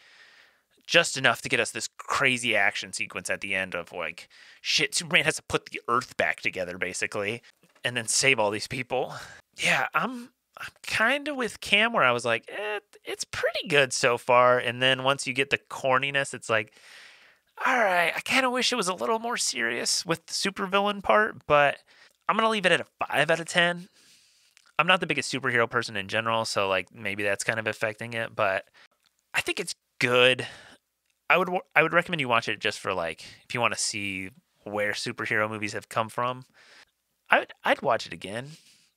just enough to get us this crazy action sequence at the end of like shit superman has to put the earth back together basically and then save all these people. Yeah i'm i'm kind of with cam where i was like eh, it's pretty good so far and then once you get the corniness it's like all right i kind of wish it was a little more serious with the supervillain part but i'm gonna leave it at a 5 out of 10 i'm not the biggest superhero person in general so like maybe that's kind of affecting it but i think it's good I would I would recommend you watch it just for like if you want to see where superhero movies have come from. I would I'd watch it again.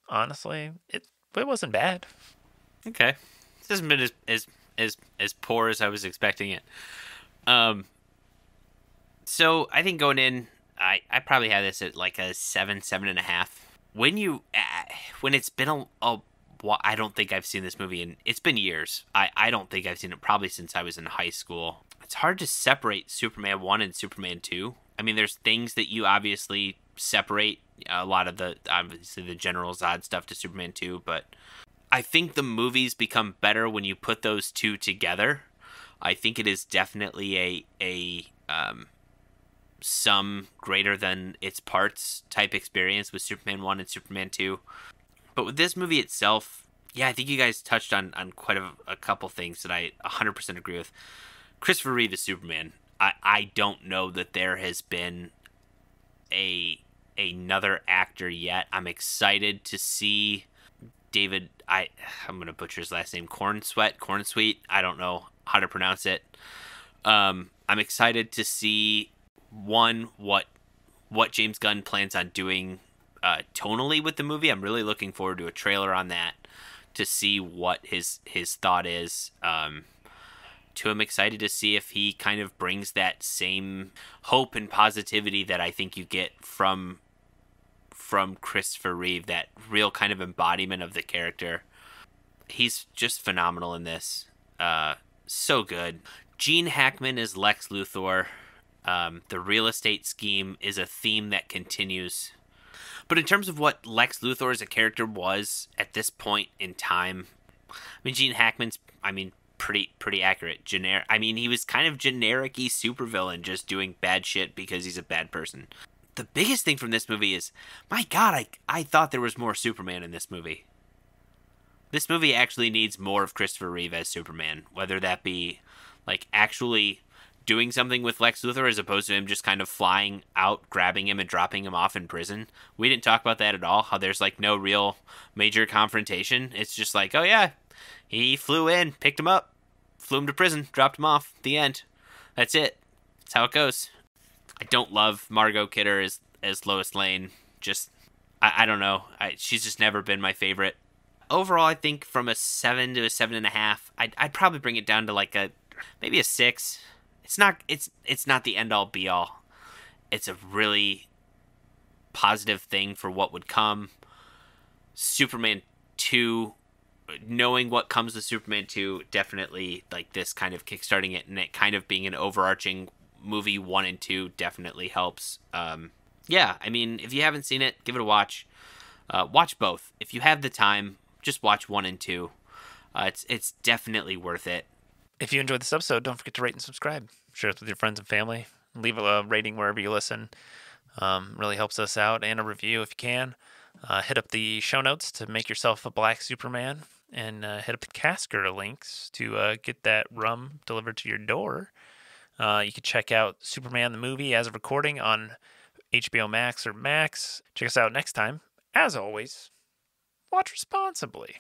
Honestly, it it wasn't bad. Okay, this hasn't been as as as as poor as I was expecting it. Um. So I think going in, I I probably had this at like a seven seven and a half. When you uh, when it's been a, a wh- I don't think I've seen this movie and it's been years. I I don't think I've seen it probably since I was in high school. It's hard to separate Superman 1 and Superman 2. I mean there's things that you obviously separate a lot of the obviously the General Zod stuff to Superman 2, but I think the movies become better when you put those two together. I think it is definitely a a um, some greater than its parts type experience with Superman 1 and Superman 2. But with this movie itself, yeah, I think you guys touched on, on quite a, a couple things that I 100% agree with. Christopher Reeve is Superman. I, I don't know that there has been a another actor yet. I'm excited to see David I I'm gonna butcher his last name Corn Sweat Corn Sweet I don't know how to pronounce it. Um, I'm excited to see one what what James Gunn plans on doing uh, tonally with the movie. I'm really looking forward to a trailer on that to see what his his thought is. Um, to I'm excited to see if he kind of brings that same hope and positivity that I think you get from from Christopher Reeve, that real kind of embodiment of the character. He's just phenomenal in this. Uh, so good. Gene Hackman is Lex Luthor. Um, the real estate scheme is a theme that continues. But in terms of what Lex Luthor as a character was at this point in time, I mean, Gene Hackman's, I mean, pretty pretty accurate. Generic. I mean, he was kind of generic-y supervillain, just doing bad shit because he's a bad person. The biggest thing from this movie is, my God, I I thought there was more Superman in this movie. This movie actually needs more of Christopher Reeve as Superman, whether that be like actually doing something with Lex Luthor as opposed to him just kind of flying out, grabbing him, and dropping him off in prison. We didn't talk about that at all. How there's like no real major confrontation. It's just like, oh yeah, he flew in, picked him up, flew him to prison, dropped him off. The end. That's it. That's how it goes. I don't love Margot Kidder as as Lois Lane. Just I, I don't know. I, she's just never been my favorite. Overall, I think from a seven to a seven and a half, I'd, I'd probably bring it down to like a maybe a six. It's not it's it's not the end all be all. It's a really positive thing for what would come. Superman two knowing what comes with Superman 2, definitely like this kind of kickstarting it and it kind of being an overarching movie 1 and 2 definitely helps. Um, yeah, I mean, if you haven't seen it, give it a watch. Uh, watch both. If you have the time, just watch 1 and 2. Uh, it's it's definitely worth it. If you enjoyed this episode, don't forget to rate and subscribe. Share it with your friends and family. Leave a rating wherever you listen. Um, really helps us out, and a review if you can. Uh, hit up the show notes to make yourself a black Superman, and uh, hit up the Casker links to uh, get that rum delivered to your door. Uh, you can check out Superman the movie as a recording on HBO Max or Max. Check us out next time. As always, watch responsibly.